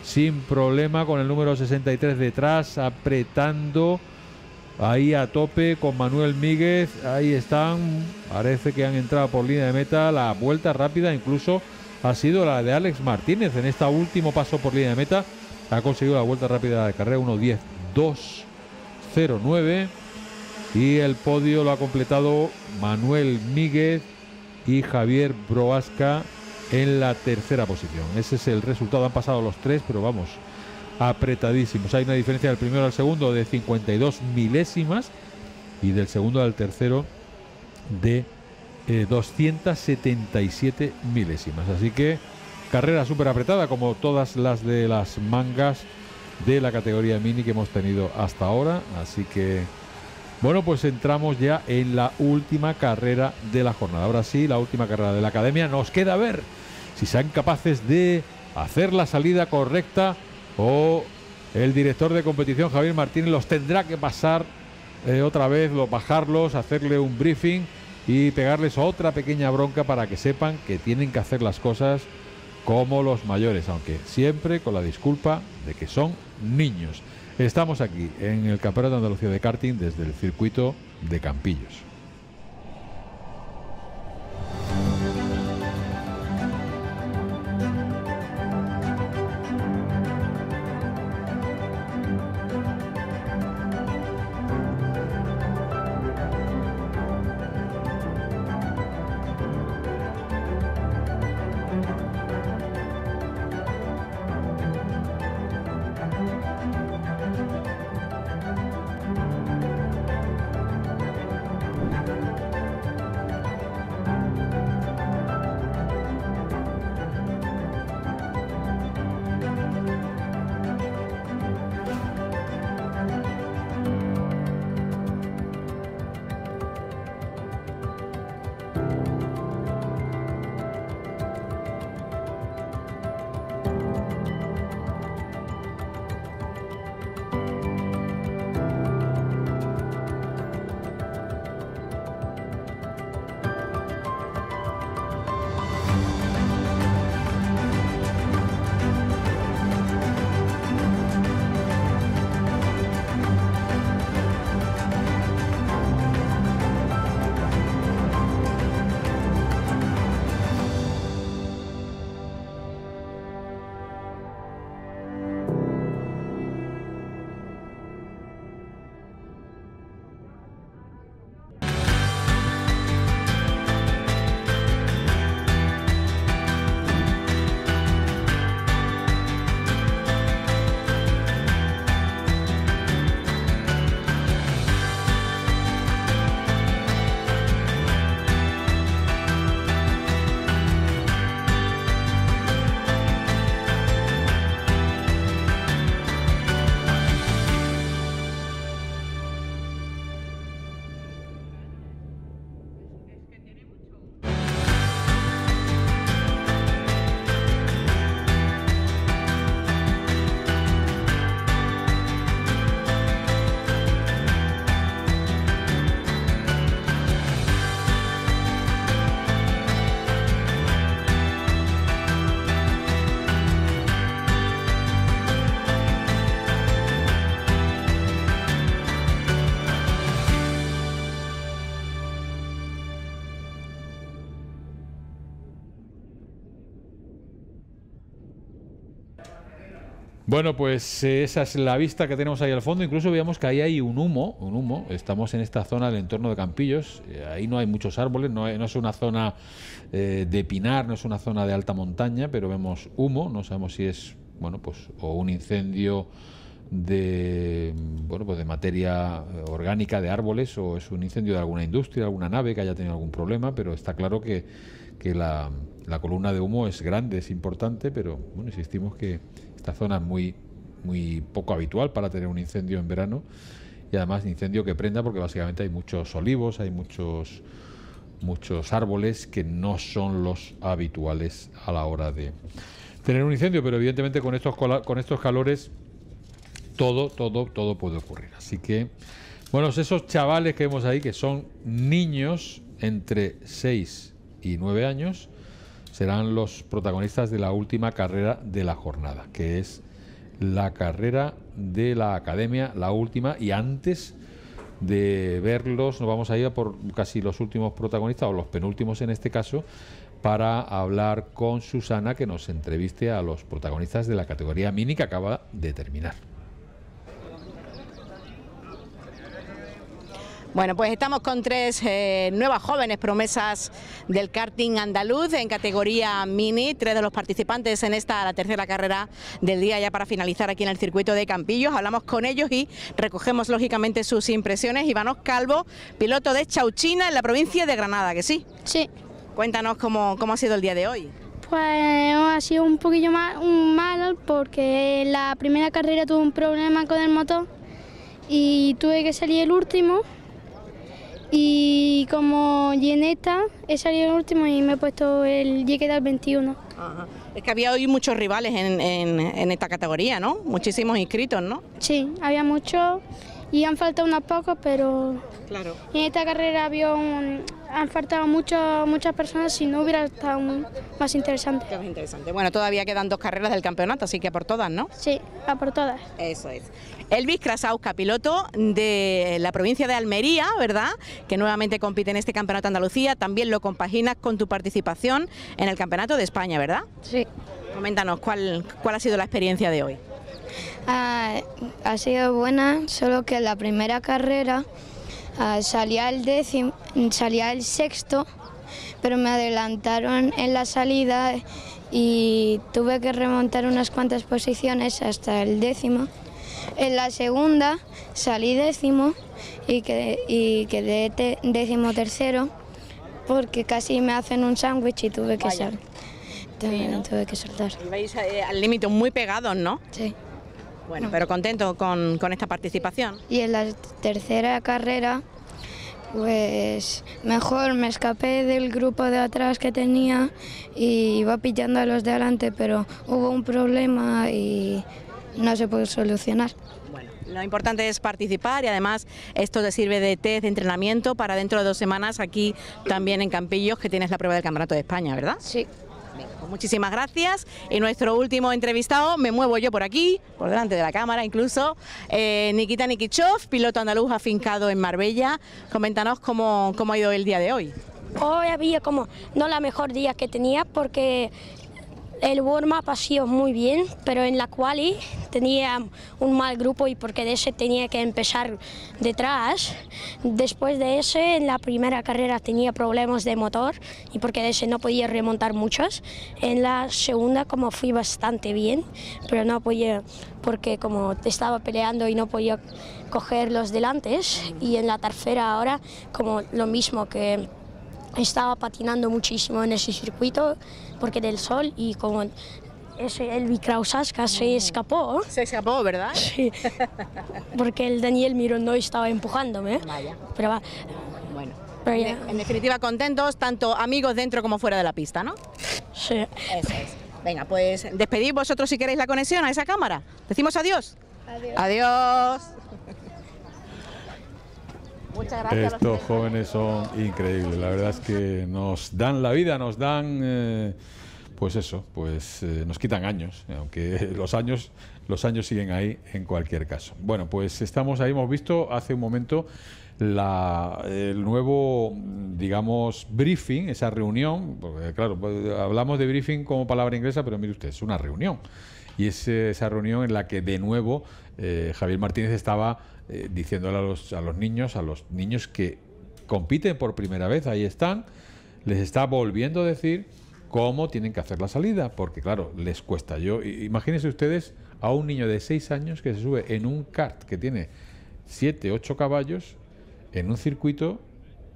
sin problema con el número 63 detrás, apretando ahí a tope con Manuel Míguez, ahí están, parece que han entrado por línea de meta, la vuelta rápida incluso ha sido la de Alex Martínez en este último paso por línea de meta, ha conseguido la vuelta rápida de carrera 1.10.209 y el podio lo ha completado Manuel Míguez y Javier Broasca en la tercera posición. Ese es el resultado, han pasado los tres, pero vamos, apretadísimos. Hay una diferencia del primero al segundo de 52 milésimas y del segundo al tercero de eh, 277 milésimas. Así que carrera súper apretada como todas las de las mangas de la categoría mini que hemos tenido hasta ahora. Así que bueno, pues entramos ya en la última carrera de la jornada. Ahora sí, la última carrera de la academia. Nos queda ver si sean capaces de hacer la salida correcta o el director de competición Javier Martínez los tendrá que pasar eh, otra vez, los, bajarlos, hacerle un briefing y pegarles otra pequeña bronca para que sepan que tienen que hacer las cosas como los mayores, aunque siempre con la disculpa de que son niños. Estamos aquí en el Campeonato de Andalucía de Karting desde el circuito de Campillos. Bueno, pues eh, esa es la vista que tenemos ahí al fondo. Incluso veíamos que ahí hay un humo, un humo. Estamos en esta zona del entorno de Campillos. Eh, ahí no hay muchos árboles, no, no es una zona eh, de pinar, no es una zona de alta montaña, pero vemos humo. No sabemos si es, bueno, pues o un incendio de, bueno, pues de materia orgánica de árboles o es un incendio de alguna industria, alguna nave que haya tenido algún problema, pero está claro que, que la, columna de humo es grande, es importante, pero bueno, insistimos que esta zona es muy, muy poco habitual para tener un incendio en verano y además incendio que prenda porque básicamente hay muchos olivos, hay muchos muchos árboles que no son los habituales a la hora de tener un incendio, pero evidentemente con estos con estos calores todo, todo, todo puede ocurrir. Así que, bueno, esos chavales que vemos ahí, que son niños entre 6 y 9 años, serán los protagonistas de la última carrera de la jornada, que es la carrera de la academia, la última, y antes de verlos, nos vamos a ir a por casi los últimos protagonistas, o los penúltimos en este caso, para hablar con Susana, que nos entreviste a los protagonistas de la categoría mini que acaba de terminar. Bueno, pues estamos con tres eh, nuevas jóvenes promesas del karting andaluz en categoría mini, tres de los participantes en esta, la tercera carrera del día ya para finalizar aquí en el circuito de Campillos. Hablamos con ellos y recogemos lógicamente sus impresiones. Ivanos Calvo, piloto de Chauchina en la provincia de Granada, ¿que sí? Sí. Cuéntanos cómo, cómo ha sido el día de hoy. Pues ha sido un poquillo más un mal porque la primera carrera tuve un problema con el motor y tuve que salir el último. Y como llené esta, he salido el último y me he puesto el y he quedado el 21. Es que había hoy muchos rivales en, en- en esta categoría, ¿no? Muchísimos inscritos, ¿no? Sí, había muchos y han faltado unos pocos, pero Claro. en esta carrera había un- han faltado mucho- muchas personas si no hubiera estado un- más interesante. Qué interesante. Bueno, todavía quedan dos carreras del campeonato, así que a por todas, ¿no? Sí, a por todas. Eso es. Elvis Krasauska, piloto de la provincia de Almería, ¿verdad? Que nuevamente compite en este campeonato de Andalucía. También lo compaginas con tu participación en el campeonato de España, ¿verdad? Sí. Coméntanos cuál, cuál ha sido la experiencia de hoy. Ah, ha sido buena, solo que la primera carrera ah, salía el décimo, salía el sexto, pero me adelantaron en la salida y tuve que remontar unas cuantas posiciones hasta el décimo. En la segunda salí décimo y quedé, y quedé te- décimo tercero porque casi me hacen un sándwich y tuve que Vaya. sal- tuve, tuve que saltar. Ibais eh, al límite muy pegados, ¿no? Sí. Bueno, pero contento con, con esta participación. Y en la tercera carrera, pues mejor me escapé del grupo de atrás que tenía y iba pillando a los de adelante, pero hubo un problema y no se pudo solucionar. Lo importante es participar y además esto te sirve de test de entrenamiento para dentro de dos semanas aquí también en Campillos que tienes la prueba del Campeonato de España, ¿verdad? Sí. Pues muchísimas gracias. Y nuestro último entrevistado, me muevo yo por aquí, por delante de la cámara incluso, eh, Nikita Nikichov, piloto andaluz afincado en Marbella. Coméntanos cómo, cómo ha ido el día de hoy. Hoy había como no la mejor día que tenía porque el warm-up ha sido muy bien, pero en la quali tenía un mal grupo y porque de ese tenía que empezar detrás. Después de ese, en la primera carrera tenía problemas de motor y porque de ese no podía remontar muchas. En la segunda como fui bastante bien, pero no podía porque como estaba peleando y no podía coger los delantes. Y en la tercera ahora como lo mismo que estaba patinando muchísimo en ese circuito porque del sol y como ese Elvi Krausaska se escapó. Se escapó, ¿verdad? [laughs] Sí. Porque el Daniel Mirón no estaba empujándome. Vaya. Pero va. Bueno. Pero ya. En definitiva, contentos, tanto amigos dentro como fuera de la pista, ¿no? Sí. Eso es. Venga, pues despedid vosotros si queréis la conexión a esa cámara. Decimos adiós. Adiós. Adiós. Muchas gracias. Estos jóvenes son increíbles, la verdad es que nos dan la vida, nos dan, eh, pues eso, pues eh, nos quitan años, aunque [laughs] los años, los años siguen ahí en cualquier caso. Bueno, pues estamos ahí, hemos visto hace un momento la, el nuevo, digamos, briefing, esa reunión, porque claro, pues, hablamos de briefing como palabra inglesa, pero mire usted, es una reunión. y es eh, esa reunión en la que de nuevo eh, Javier Martínez estaba eh, diciéndole a los, a los niños, a los niños que compiten por primera vez, ahí están, les está volviendo a decir cómo tienen que hacer la salida, porque claro, les cuesta. Yo, imagínense ustedes a un niño de 6 años que se sube en un kart que tiene 7, 8 caballos en un circuito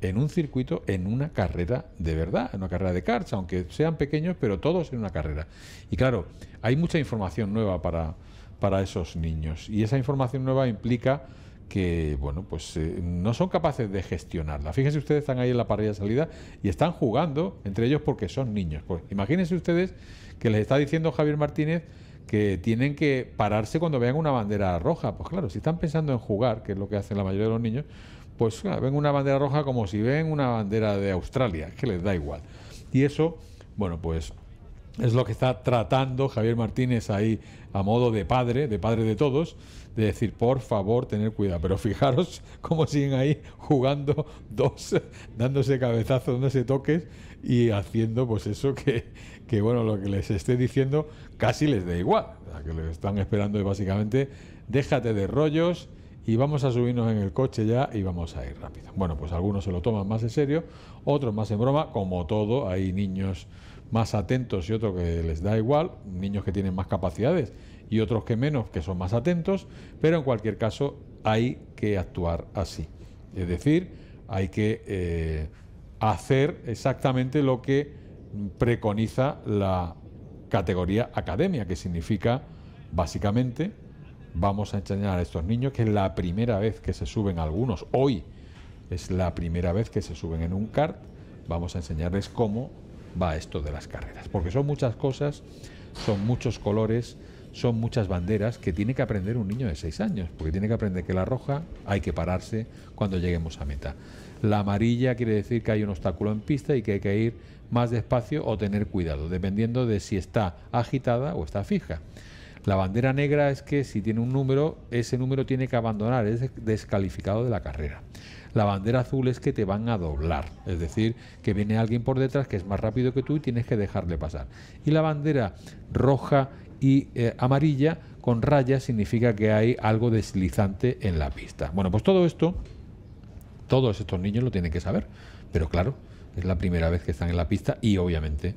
en un circuito, en una carrera de verdad, en una carrera de karts, aunque sean pequeños, pero todos en una carrera. Y claro, hay mucha información nueva para, para esos niños. Y esa información nueva implica que, bueno, pues eh, no son capaces de gestionarla. Fíjense ustedes, están ahí en la parrilla de salida y están jugando entre ellos porque son niños. Pues imagínense ustedes que les está diciendo Javier Martínez que tienen que pararse cuando vean una bandera roja. Pues claro, si están pensando en jugar, que es lo que hacen la mayoría de los niños, pues ven una bandera roja como si ven una bandera de Australia, que les da igual. Y eso, bueno, pues es lo que está tratando Javier Martínez ahí a modo de padre, de padre de todos, de decir, por favor, tener cuidado. Pero fijaros [laughs] cómo siguen ahí jugando [laughs] dos, dándose cabezazos, dándose toques y haciendo pues eso que, que bueno, lo que les esté diciendo casi les da igual. O que les están esperando es básicamente, déjate de rollos y vamos a subirnos en el coche ya y vamos a ir rápido. Bueno, pues algunos se lo toman más en serio, otros más en broma, como todo, hay niños más atentos y otros que les da igual, niños que tienen más capacidades y otros que menos, que son más atentos, pero en cualquier caso hay que actuar así. Es decir, hay que eh, hacer exactamente lo que preconiza la categoría academia, que significa básicamente vamos a enseñar a estos niños que es la primera vez que se suben algunos, hoy es la primera vez que se suben en un kart, vamos a enseñarles cómo va esto de las carreras, porque son muchas cosas, son muchos colores, son muchas banderas que tiene que aprender un niño de 6 años, porque tiene que aprender que la roja hay que pararse cuando lleguemos a meta. La amarilla quiere decir que hay un obstáculo en pista y que hay que ir más despacio o tener cuidado, dependiendo de si está agitada o está fija. La bandera negra es que si tiene un número, ese número tiene que abandonar, es descalificado de la carrera. La bandera azul es que te van a doblar, es decir, que viene alguien por detrás que es más rápido que tú y tienes que dejarle pasar. Y la bandera roja y eh, amarilla con rayas significa que hay algo deslizante en la pista. Bueno, pues todo esto, todos estos niños lo tienen que saber, pero claro, es la primera vez que están en la pista y obviamente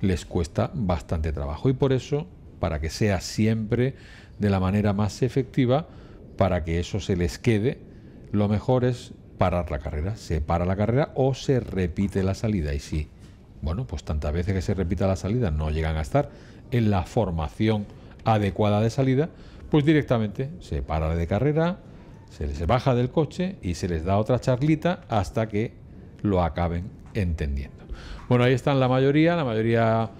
les cuesta bastante trabajo. Y por eso, para que sea siempre de la manera más efectiva, para que eso se les quede, lo mejor es parar la carrera. Se para la carrera o se repite la salida. Y si, bueno, pues tantas veces que se repita la salida no llegan a estar en la formación adecuada de salida, pues directamente se para de carrera, se les baja del coche y se les da otra charlita hasta que lo acaben entendiendo. Bueno, ahí están la mayoría, la mayoría,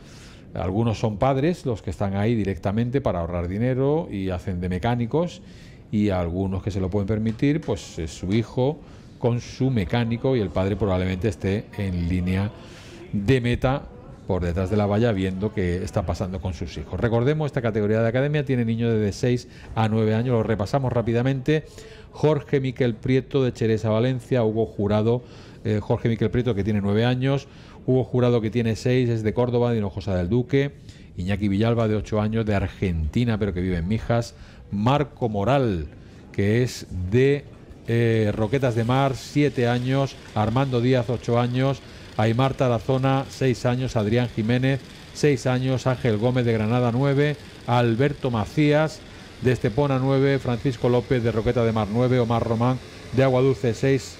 algunos son padres, los que están ahí directamente para ahorrar dinero y hacen de mecánicos, y algunos que se lo pueden permitir, pues es su hijo con su mecánico y el padre probablemente esté en línea de meta por detrás de la valla viendo qué está pasando con sus hijos. Recordemos, esta categoría de academia tiene niños de 6 a 9 años, lo repasamos rápidamente. Jorge Miquel Prieto de Cheresa Valencia, Hugo Jurado, eh, Jorge Miquel Prieto que tiene 9 años, Hugo Jurado que tiene 6, es de Córdoba, de Hinojosa del Duque, Iñaki Villalba de 8 años, de Argentina pero que vive en Mijas, Marco Moral que es de eh, Roquetas de Mar, 7 años, Armando Díaz, 8 años, Aymar Tarazona, 6 años, Adrián Jiménez, 6 años, Ángel Gómez de Granada, 9, Alberto Macías de Estepona, 9, Francisco López de Roqueta de Mar, 9, Omar Román de Agua Dulce, 6,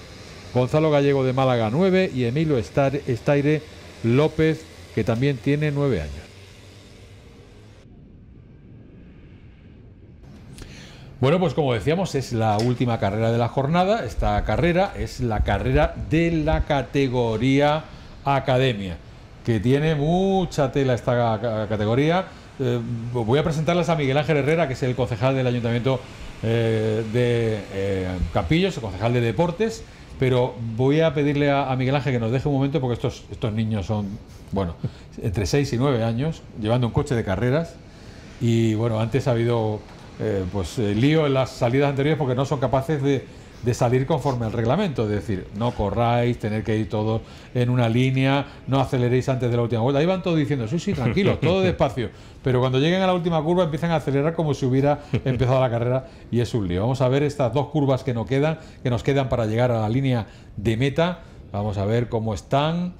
Gonzalo Gallego de Málaga, 9 y Emilio Estaire López, que también tiene 9 años. Bueno, pues como decíamos, es la última carrera de la jornada. Esta carrera es la carrera de la categoría Academia, que tiene mucha tela esta categoría. Eh, voy a presentarles a Miguel Ángel Herrera, que es el concejal del Ayuntamiento eh, de eh, Campillos, el concejal de Deportes. Pero voy a pedirle a, Miguel Ángel que nos deje un momento, porque estos, estos niños son, bueno, entre 6 y 9 años, llevando un coche de carreras. Y bueno, antes ha habido eh, pues eh, lío en las salidas anteriores porque no son capaces de, de salir conforme al reglamento, es decir, no corráis, tener que ir todos en una línea, no aceleréis antes de la última vuelta. Ahí van todos diciendo, sí, sí, tranquilos, [laughs] todo despacio. Pero cuando lleguen a la última curva empiezan a acelerar como si hubiera [laughs] empezado la carrera y es un lío. Vamos a ver estas dos curvas que nos quedan, que nos quedan para llegar a la línea de meta. Vamos a ver cómo están.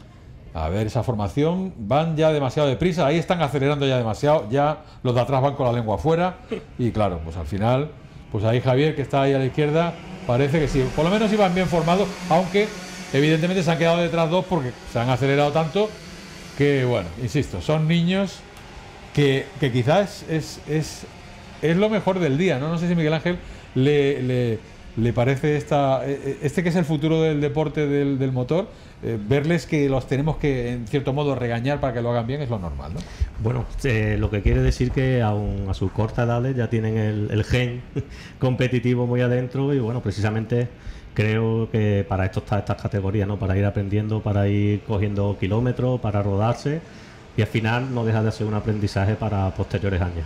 A ver esa formación, van ya demasiado deprisa, ahí están acelerando ya demasiado, ya los de atrás van con la lengua afuera y claro, pues al final, pues ahí Javier que está ahí a la izquierda, parece que sí, por lo menos iban bien formados, aunque evidentemente se han quedado detrás dos porque se han acelerado tanto que bueno, insisto, son niños que, que quizás es, es, es lo mejor del día, ¿no? No sé si Miguel Ángel le, le, le parece esta, eh, este que es el futuro del deporte del, del motor, eh, verles que los tenemos que, en cierto modo, regañar para que lo hagan bien es lo normal, ¿no? Bueno, eh, lo que quiere decir que aún a sus cortas edades ya tienen el, el gen [laughs] competitivo muy adentro y bueno, precisamente creo que para esto está estas categorías, ¿no? Para ir aprendiendo, para ir cogiendo kilómetros, para rodarse y al final no deja de ser un aprendizaje para posteriores años.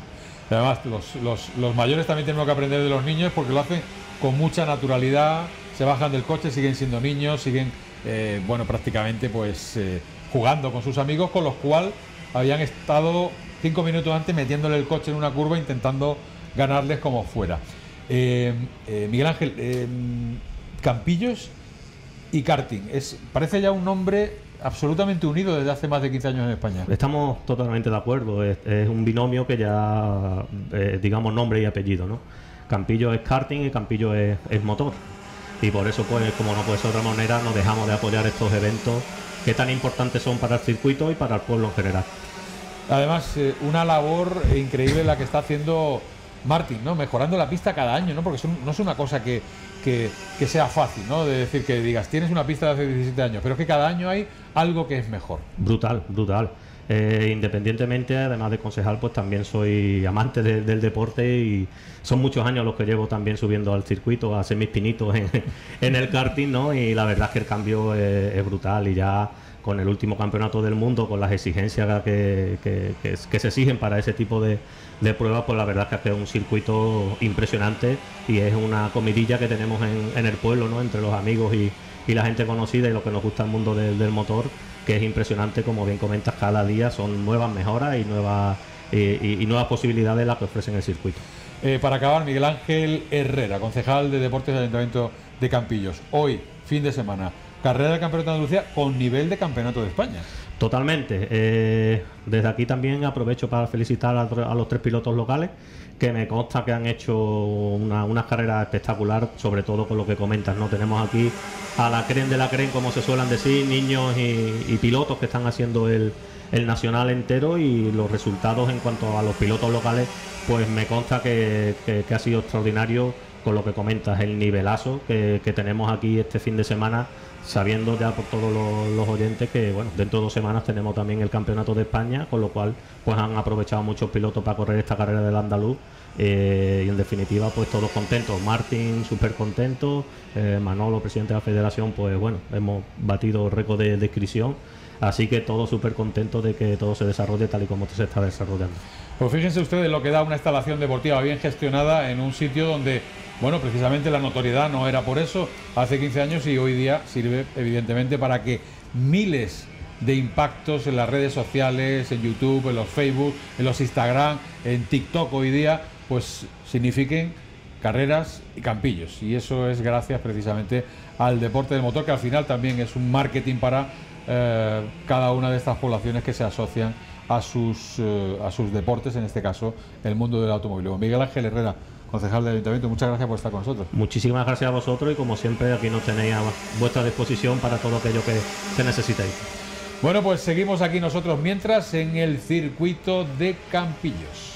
Además, los, los, los mayores también tenemos que aprender de los niños porque lo hacen con mucha naturalidad, se bajan del coche, siguen siendo niños, siguen, eh, bueno, prácticamente pues eh, jugando con sus amigos, con los cuales habían estado cinco minutos antes metiéndole el coche en una curva intentando ganarles como fuera. Eh, Miguel Ángel, Campillos y karting, es, parece ya un nombre absolutamente unido desde hace más de 15 años en España. Estamos totalmente de acuerdo, es, un binomio que ya, digamos, nombre y apellido, ¿no? Campillo es karting y Campillo es motor. Y por eso, pues, como no puede ser de otra manera, no dejamos de apoyar estos eventos que tan importantes son para el circuito y para el pueblo en general. Además, eh, una labor increíble la que está haciendo Martin, ¿no? Mejorando la pista cada año, ¿no? Porque son- no es una cosa que, que- que sea fácil, ¿no? De decir que digas, tienes una pista de hace 17 años, pero es que cada año hay algo que es mejor. Brutal, brutal. Eh, independientemente, además de concejal, pues también soy amante de- del deporte y son muchos años los que llevo también subiendo al circuito a hacer mis pinitos en, [laughs] el karting, ¿no? Y la verdad es que el cambio es, brutal y ya con el último campeonato del mundo, con las exigencias que, se exigen para ese tipo de, pruebas, pues la verdad es que es un circuito impresionante y es una comidilla que tenemos en, en el pueblo, ¿no? Entre los amigos y, y la gente conocida y lo que nos gusta el mundo del motor, que es impresionante, como bien comentas, cada día son nuevas mejoras y nuevas, y, y- y nuevas posibilidades las que ofrecen el circuito. Eh, para acabar, Miguel Ángel Herrera, concejal de Deportes del Ayuntamiento de Campillos. Hoy, fin de semana, carrera del Campeonato de Andalucía con nivel de Campeonato de España. Totalmente. Eh, desde aquí también aprovecho para felicitar a, a los tres pilotos locales, que me consta que han hecho una, una carrera espectacular, sobre todo con lo que comentas. ¿no? Tenemos aquí a la cren de la cren, como se suelen decir, niños y, y pilotos que están haciendo el, el nacional entero y los resultados en cuanto a los pilotos locales, pues me consta que, que- que ha sido extraordinario con lo que comentas, el nivelazo que, que tenemos aquí este fin de semana, sabiendo ya por todos los, oyentes que bueno, dentro de dos semanas tenemos también el campeonato de España, con lo cual pues han aprovechado muchos pilotos para correr esta carrera del andaluz. eh, y en definitiva, pues todos contentos. Martín, súper contento. eh, Manolo, presidente de la federación, pues bueno, hemos batido récord de, de inscripción. Así que todos súper contentos de que todo se desarrolle tal y como se está desarrollando. Pues fíjense ustedes lo que da una instalación deportiva bien gestionada en un sitio donde, bueno, precisamente la notoriedad no era por eso hace 15 años y hoy día sirve evidentemente para que miles de impactos en las redes sociales, en YouTube, en los Facebook, en los Instagram, en TikTok hoy día, pues signifiquen carreras y campillos. Y eso es gracias precisamente al deporte del motor, que al final también es un marketing para eh, cada una de estas poblaciones que se asocian a sus, eh, a sus deportes, en este caso el mundo del automóvil. Miguel Ángel Herrera, concejal del Ayuntamiento, muchas gracias por estar con nosotros. Muchísimas gracias a vosotros y como siempre aquí nos tenéis a vuestra disposición para todo aquello que, que necesitéis. Bueno, pues seguimos aquí nosotros mientras en el circuito de Campillos.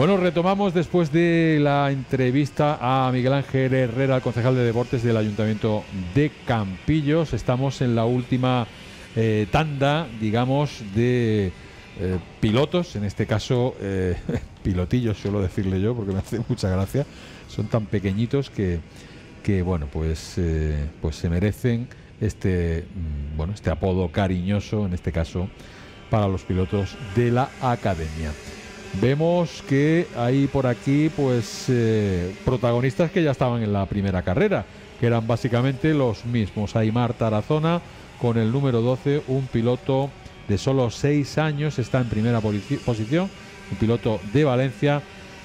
Bueno, retomamos después de la entrevista a Miguel Ángel Herrera, concejal de deportes del Ayuntamiento de Campillos. Estamos en la última eh, tanda, digamos, de eh, pilotos, en este caso eh, [laughs] pilotillos, suelo decirle yo, porque me hace mucha gracia. Son tan pequeñitos que, que bueno, pues, pues se merecen este, mm, bueno, este apodo cariñoso, en este caso, para los pilotos de la academia. Vemos que hay por aquí pues eh, protagonistas que ya estaban en la primera carrera, que eran básicamente los mismos. Aymar Tarazona con el número 12, un piloto de solo 6 años, está en primera posición, un piloto de Valencia.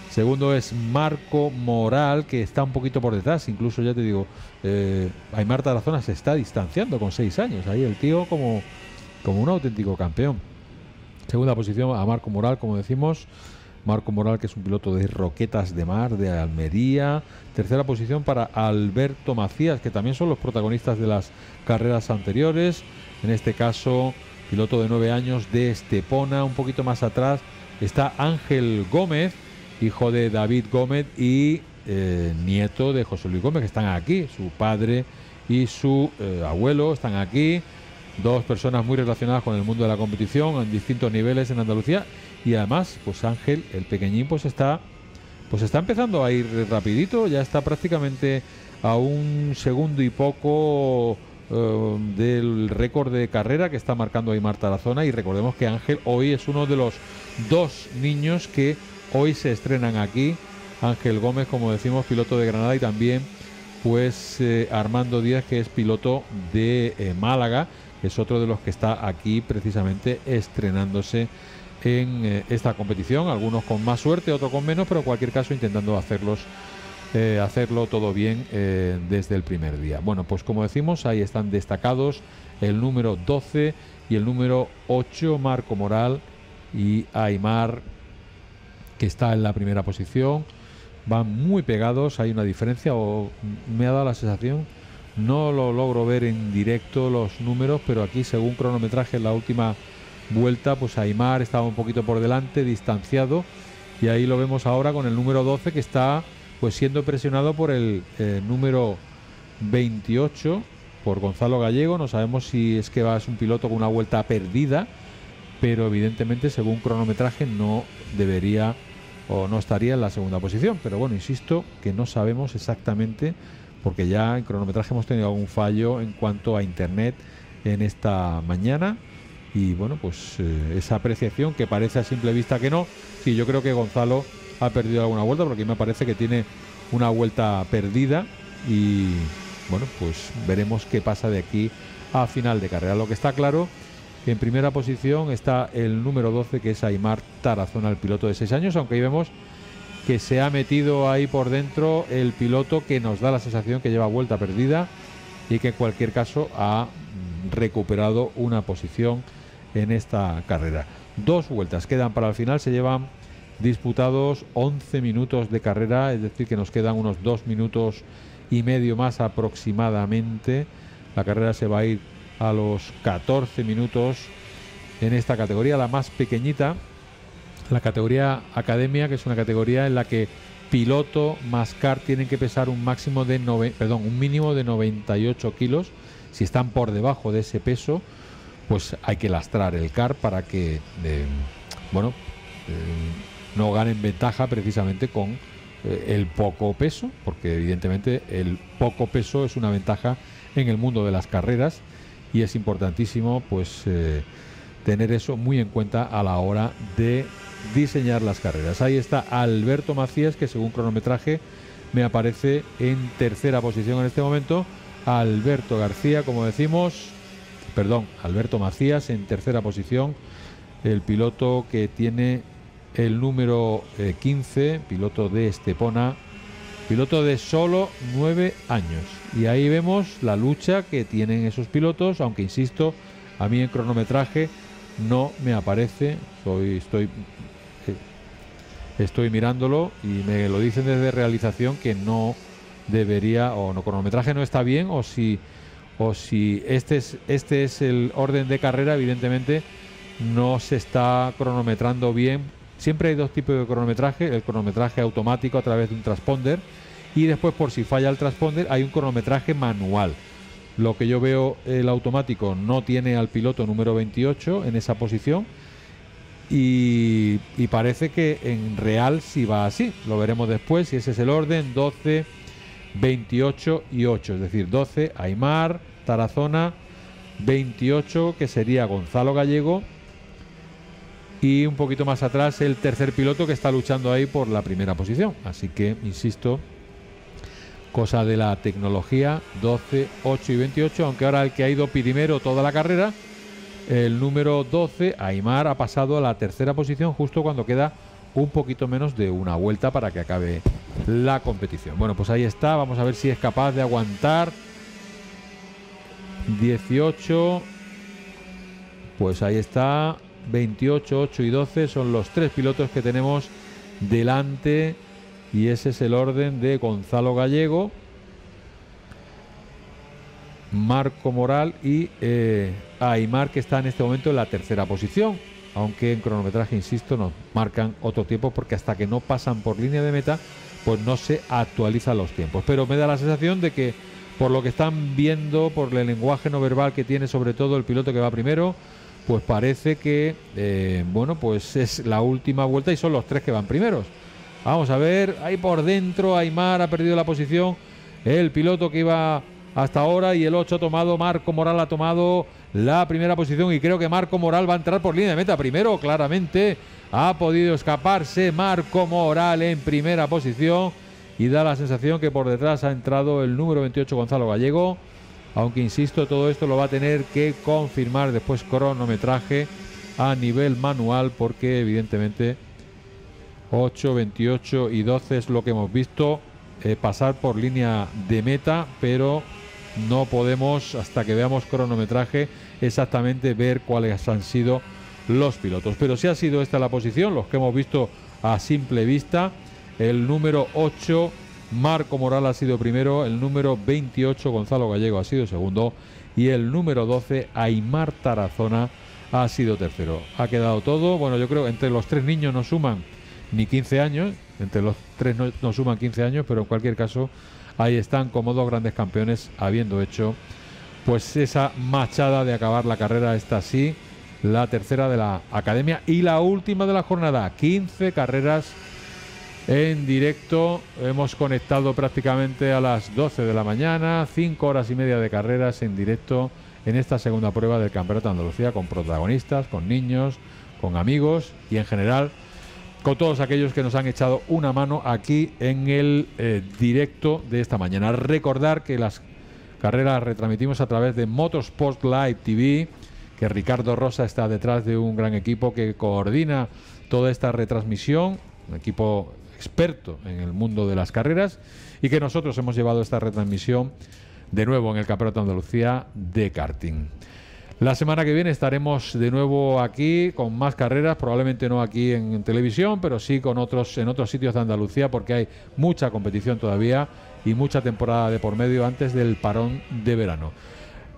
Segundo es Marco Moral, que está un poquito por detrás, incluso ya te digo, eh, Aymar Tarazona se está distanciando con 6 años, ahí el tío como, como un auténtico campeón. Segunda posición a Marco Moral, como decimos. Marco Moral, que es un piloto de Roquetas de Mar, de Almería. Tercera posición para Alberto Macías, que también son los protagonistas de las carreras anteriores. En este caso, piloto de nueve años de Estepona. Un poquito más atrás está Ángel Gómez, hijo de David Gómez y eh, nieto de José Luis Gómez, que están aquí. Su padre y su eh, abuelo están aquí dos personas muy relacionadas con el mundo de la competición en distintos niveles en Andalucía. Y además pues Ángel el pequeñín pues está pues está empezando a ir rapidito. Ya está prácticamente a un segundo y poco eh, del récord de carrera que está marcando Aymar Tarazona y recordemos que Ángel hoy es uno de los dos niños que hoy se estrenan aquí. Ángel Gómez como decimos piloto de Granada. Y también pues eh, Armando Díaz que es piloto de eh, Málaga es otro de los que está aquí precisamente estrenándose en eh, esta competición, algunos con más suerte, otros con menos, pero en cualquier caso intentando hacerlos eh, hacerlo todo bien eh, desde el primer día. Bueno, pues como decimos, ahí están destacados el número 12 y el número 8, Marco Moral y Aymar, que está en la primera posición. Van muy pegados, hay una diferencia, o me ha dado la sensación no lo logro ver en directo los números, pero aquí según cronometraje en la última vuelta, pues Aymar estaba un poquito por delante, distanciado, y ahí lo vemos ahora con el número 12 que está pues siendo presionado por el eh, número 28, por Gonzalo Gallego. No sabemos si es que va es un piloto con una vuelta perdida, pero evidentemente según cronometraje no debería o no estaría en la segunda posición. Pero bueno, insisto que no sabemos exactamente porque ya en cronometraje hemos tenido algún fallo en cuanto a internet en esta mañana. Y bueno pues eh, esa apreciación que parece a simple vista que no sí yo creo que Gonzalo ha perdido alguna vuelta porque me parece que tiene una vuelta perdida. Y bueno pues veremos qué pasa de aquí a final de carrera. Lo que está claro que en primera posición está el número 12 que es Aymar Tarazona el piloto de 6 años aunque ahí vemos que se ha metido ahí por dentro el piloto que nos da la sensación que lleva vuelta perdida y que en cualquier caso ha recuperado una posición en esta carrera. Dos vueltas quedan para el final, se llevan disputados 11 minutos de carrera, es decir, que nos quedan unos dos minutos y medio más aproximadamente. La carrera se va a ir a los 14 minutos en esta categoría, la más pequeñita, la categoría academia, que es una categoría en la que piloto más car tienen que pesar un máximo de perdón, un mínimo de 98 kilos. Si están por debajo de ese peso, pues hay que lastrar el car para que eh, bueno eh, no ganen ventaja precisamente con eh, el poco peso, porque evidentemente el poco peso es una ventaja en el mundo de las carreras y es importantísimo pues tener eso muy en cuenta a la hora de diseñar las carreras. Ahí está Alberto Macías, que según cronometraje me aparece en tercera posición en este momento. Alberto García, como decimos, perdón, Alberto Macías en tercera posición, el piloto que tiene el número 15, eh, piloto de Estepona, piloto de solo nueve años. Y ahí vemos la lucha que tienen esos pilotos, aunque insisto, a mí en cronometraje no me aparece, soy, estoy estoy mirándolo y me lo dicen desde realización que no debería o no cronometraje no está bien o si o si este es este es el orden de carrera evidentemente no se está cronometrando bien Siempre hay dos tipos de cronometraje, el cronometraje automático a través de un transponder y después por si falla el transponder hay un cronometraje manual. Lo que yo veo el automático no tiene al piloto número 28 en esa posición y, y parece que en real sí va así. Lo veremos después si ese es el orden 12, 28 y 8, es decir, 12 Aymar, Tarazona, 28 que sería Gonzalo Gallego y un poquito más atrás el tercer piloto que está luchando ahí por la primera posición. Así que, insisto, cosa de la tecnología, 12, 8 y 28, aunque ahora el que ha ido primero toda la carrera, el número 12, Aymar, ha pasado a la tercera posición justo cuando queda un poquito menos de una vuelta para que acabe la competición. Bueno, pues ahí está, vamos a ver si es capaz de aguantar. 18, pues ahí está, 28, 8 y 12 son los tres pilotos que tenemos delante y ese es el orden de Gonzalo Gallego, Marco Moral y eh, Aymar que está en este momento en la tercera posición, aunque en cronometraje, insisto, nos marcan otro tiempo porque hasta que no pasan por línea de meta, pues no se actualizan los tiempos. Pero me da la sensación de que por lo que están viendo, por el lenguaje no verbal que tiene sobre todo el piloto que va primero, pues parece que, eh, bueno, pues es la última vuelta y son los tres que van primeros. Vamos a ver, ahí por dentro Aymar ha perdido la posición, el piloto que iba hasta ahora y el 8 ha tomado, Marco Moral ha tomado la primera posición y creo que Marco Moral va a entrar por línea de meta. Primero, claramente ha podido escaparse Marco Moral en primera posición y da la sensación que por detrás ha entrado el número 28 Gonzalo Gallego, aunque insisto, todo esto lo va a tener que confirmar después cronometraje a nivel manual porque evidentemente 8, 28 y 12 es lo que hemos visto eh, pasar por línea de meta, pero no podemos hasta que veamos cronometraje exactamente ver cuáles han sido los pilotos. Pero si ha sido esta la posición, los que hemos visto a simple vista, el número 8 Marco Moral ha sido primero, el número 28 Gonzalo Gallego ha sido segundo y el número 12 Aymar Tarazona ha sido tercero. Ha quedado todo, bueno, yo creo entre los tres niños no suman ni 15 años, entre los tres no, suman 15 años, pero en cualquier caso ahí están como dos grandes campeones habiendo hecho pues esa machada de acabar la carrera esta sí, la tercera de la academia y la última de la jornada, 15 carreras en directo. Hemos conectado prácticamente a las 12 de la mañana, 5 horas y media de carreras en directo en esta segunda prueba del Campeonato de Andalucía con protagonistas, con niños, con amigos y en general con todos aquellos que nos han echado una mano aquí en el eh, directo de esta mañana. Recordar que las carreras retransmitimos a través de Motorsport Live TV, que Ricardo Rosa está detrás de un gran equipo que coordina toda esta retransmisión, un equipo experto en el mundo de las carreras y que nosotros hemos llevado esta retransmisión de nuevo en el Campeonato Andalucía de karting. La semana que viene estaremos de nuevo aquí con más carreras, probablemente no aquí en, televisión, pero sí con otros en otros sitios de Andalucía porque hay mucha competición todavía y mucha temporada de por medio antes del parón de verano.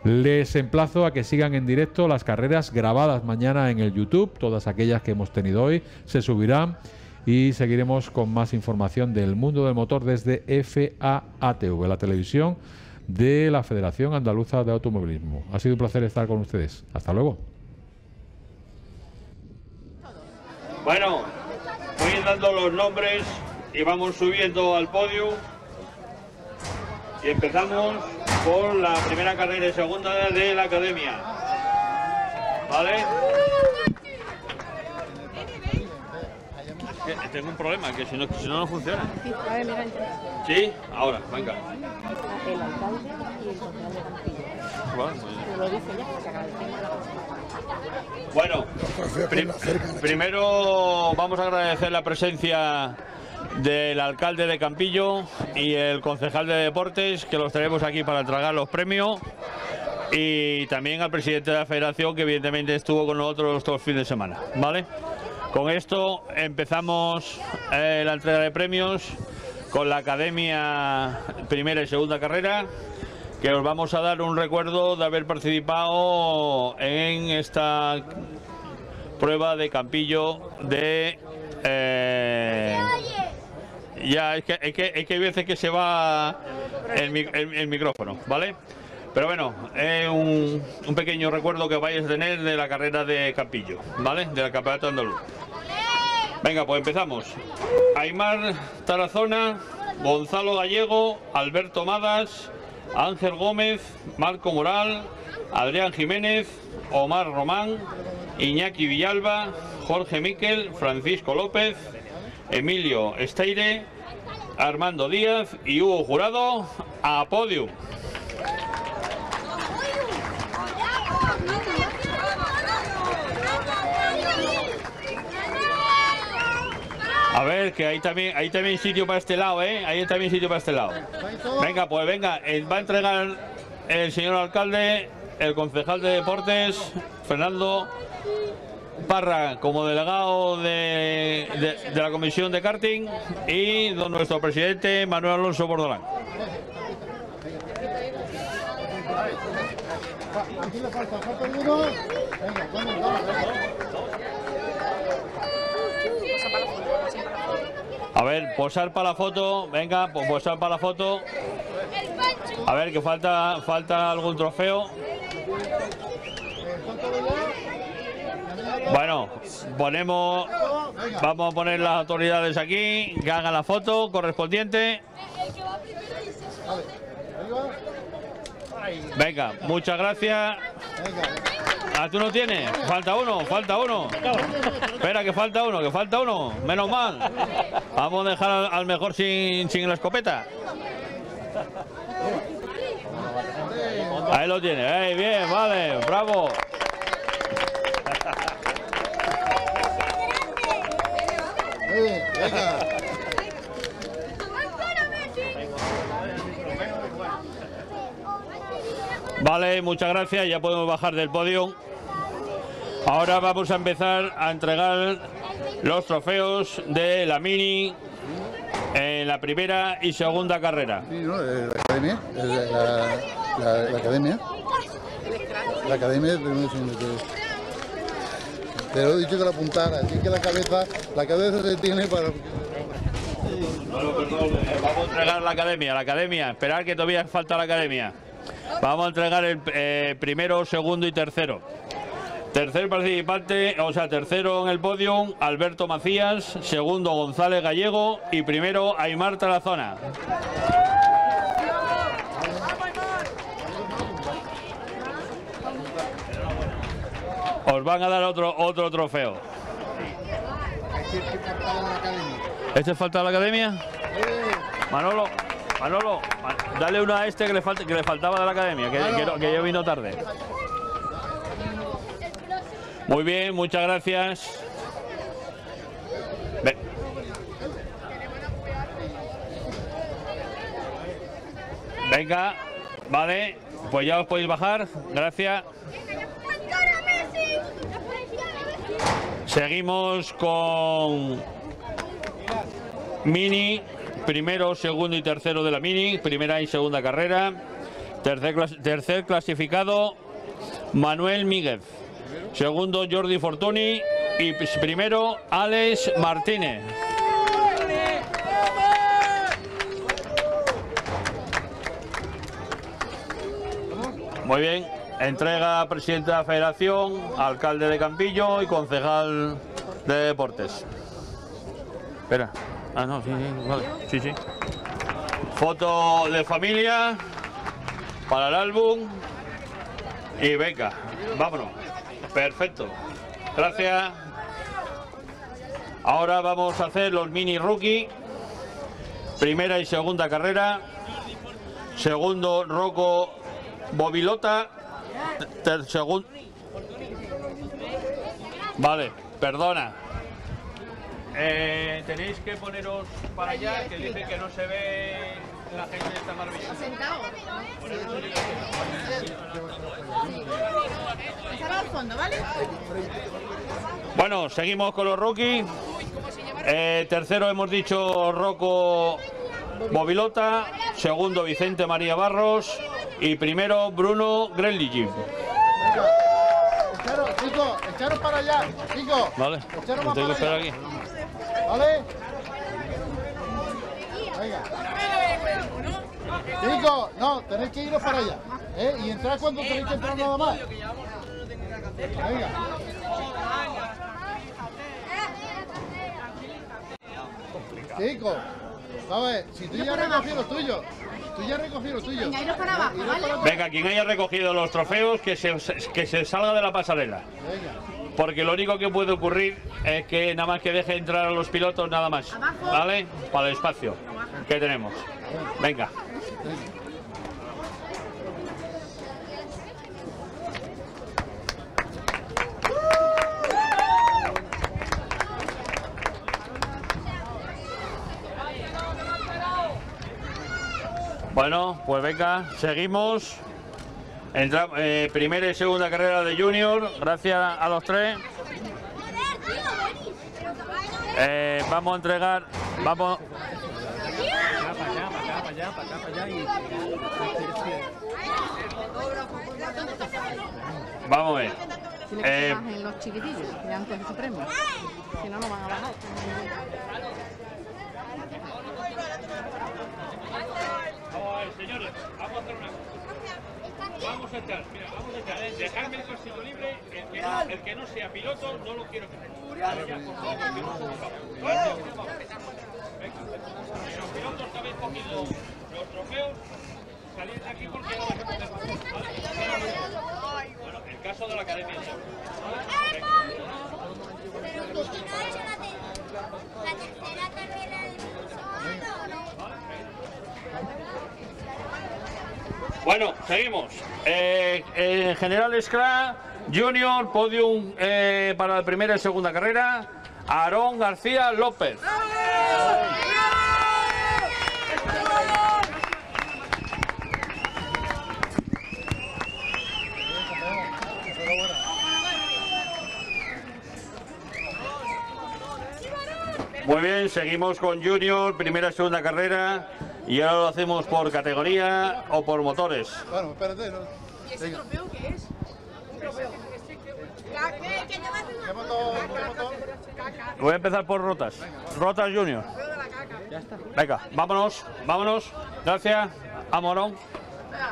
Les emplazo a que sigan en directo las carreras grabadas mañana en el YouTube, todas aquellas que hemos tenido hoy se subirán y seguiremos con más información del mundo del motor desde FAATV, la televisión de la Federación Andaluza de Automovilismo. Ha sido un placer estar con ustedes. Hasta luego. Bueno, voy dando los nombres y vamos subiendo al podio. Y empezamos por la primera carrera y segunda de la academia. ¿Vale? Tengo un problema, que si no, si no, no funciona. Sí, ahora, venga. El alcalde y el concejal de Campillo. Bueno, pues... lo dice ya, Bueno, primero vamos a agradecer la presencia del alcalde de Campillo y el concejal de deportes que los tenemos aquí para tragar los premios y también al presidente de la federación que evidentemente estuvo con nosotros todo el fin de semana, ¿vale? Con esto empezamos eh, la entrega de premios con la Academia Primera y Segunda Carrera, que os vamos a dar un recuerdo de haber participado en esta prueba de Campillo de Eh, ya, es que, es, que, es que hay veces que se va el, mi- el- el micrófono, ¿vale? Pero bueno, es un, un pequeño recuerdo que vais a tener de la carrera de Campillo, ¿vale? De la campeonato andaluz. Venga, pues empezamos. Aymar Tarazona, Gonzalo Gallego, Alberto Madas, Ángel Gómez, Marco Moral, Adrián Jiménez, Omar Román, Iñaki Villalba, Jorge Miquel, Francisco López, Emilio Esteire, Armando Díaz y Hugo Jurado a podium. A ver, que hay también, hay también sitio para este lado, ¿eh? Hay también sitio para este lado. Venga, pues venga, eh, va a entregar el señor alcalde, el concejal de deportes, Fernando Parra, como delegado de, de- de la comisión de karting, y don nuestro presidente Manuel Alonso Bordolán. Aquí le falta, falta uno. Venga, vamos, vamos. A ver, posar para la foto, venga, po- posar para la foto. A ver, que falta, falta algún trofeo. Bueno, ponemos, vamos a poner las autoridades aquí, que hagan la foto correspondiente. Venga, muchas gracias. Ah, ¿tú no tienes? Falta uno, falta uno. Espera, que falta uno, que falta uno. Menos mal. Vamos a dejar al, mejor sin, sin la escopeta. Ahí lo tiene. ¡Ey, bien, vale, bravo. Venga. Vale, muchas gracias. Ya podemos bajar del podio. Ahora vamos a empezar a entregar los trofeos de la Mini en la primera y segunda carrera. Sí, ¿no? La academia. La, la- la academia. La academia de. Te lo he dicho que la apuntara, así que la cabeza, la cabeza se tiene para. Bueno, perdón, vamos a entregar la academia, la academia. Esperar que todavía falta la academia. Vamos a entregar el eh, primero, segundo y tercero. Tercer participante, o sea, tercero en el podio, Alberto Macías, segundo González Gallego y primero Aymar Tarazona. Os van a dar otro otro trofeo. ¿Este falta a la academia? Manolo, Manolo, ma- dale uno a este que le, faltaba de la academia, que, yo vino tarde. Muy bien, muchas gracias. Ve- Venga, vale, pues ya os podéis bajar, gracias. Seguimos con Mini, primero, segundo y tercero de la Mini, primera y segunda carrera. Tercer, clas- tercer clasificado, Manuel Míguez. Segundo, Jordi Fortuny. Y primero, Alex Martínez. Muy bien. Entrega presidente de la federación, alcalde de Campillo y concejal de deportes. Espera. Ah, no, sí, sí, vale. Sí, sí. Foto de familia para el álbum. Y venga, vámonos. Perfecto. Gracias. Ahora vamos a hacer los mini rookie. Primera y segunda carrera. Segundo, Rocco Bobilota. Ter- segun- Vale, perdona. Eh, tenéis que poneros para allá, que dice que no se ve la gente esta maravillosa. al fondo, ¿vale? Bueno, seguimos con los rookies. Eh, tercero hemos dicho Rocco Bobilota, segundo Vicente María Barros y primero Bruno Greligi. Echaros, chicos, echaros para allá, chicos. Vale, Echaros más tengo que para esperar allá. aquí. ¿Vale? Venga. Chicos, no, tenéis que iros para allá. ¿eh? Y entrar cuando tenéis que entrar nada más. Venga. Chicos, a ver, si tú ya has recogido lo tuyo, tú ya has recogido lo tuyo. Venga, iros para abajo, Iros ¿vale? para abajo. Venga, quien haya recogido los trofeos, que se, que se salga de la pasarela. Venga. Porque lo único que puede ocurrir es que nada más que deje entrar a los pilotos, nada más. ¿Vale? Para el espacio que tenemos. Venga. Bueno, pues venga, seguimos. Entra, eh, primera y segunda carrera de Junior, gracias a los tres. Eh, vamos a entregar, vamos, vamos a ver. que Eh, los chiquitillos, antes de su premio. Si no, no van a bajar. Vamos a ver, señores, vamos a hacer una cosa. Vamos a entrar, mira, vamos a entrar. Dejadme el pasillo libre, el que no, el que no sea piloto no lo quiero que venga. Por favor, que no. Los pilotos que habéis cogido los trofeos, salid de aquí porque no vais a poder pasar, ¿vale? Bueno, el caso de la academia ya. Bueno, seguimos. Eh, eh, General Scra, Junior, podium eh, para la primera y segunda carrera. Aarón García López. Muy bien, seguimos con Junior, primera y segunda carrera. Y ahora lo hacemos por categoría o por motores. Bueno, espérate, ¿no? Venga. qué es? ¿Qué motor? ¿Qué motor? Voy a empezar por rotas. Rotas Junior. Venga, vámonos, vámonos. Gracias, Amorón.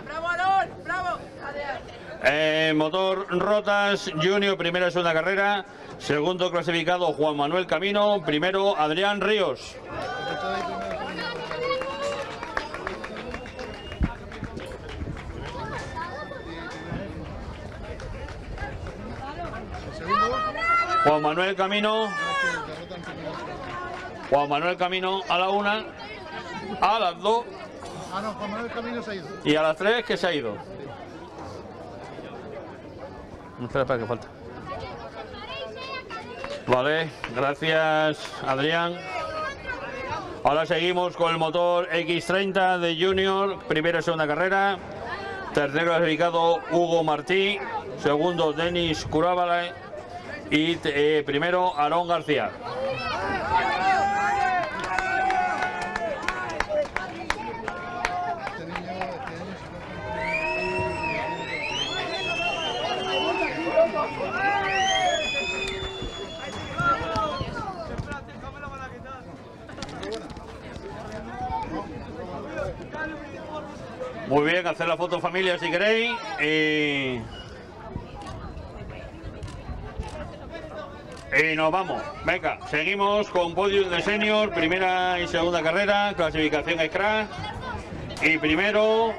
¡Bravo, Arón! ¡Bravo! Eh, motor Rotas Junior, primera y segunda carrera. Segundo clasificado Juan Manuel Camino. Primero Adrián Ríos. Juan Manuel Camino. Juan Manuel Camino a la una, a las dos Ah, no, Juan Manuel Camino se ha ido. y a las tres que se ha ido. Espera, espera, que falta. Vale, gracias Adrián. Ahora seguimos con el motor X30 de Junior, primera y segunda carrera. Tercero clasificado Hugo Martí, segundo Denis Curábala y eh, primero Aarón García. Muy bien, hacer la foto familia si queréis. Y nos vamos. Venga, seguimos con podium de senior, primera y segunda carrera, clasificación scratch. Y primero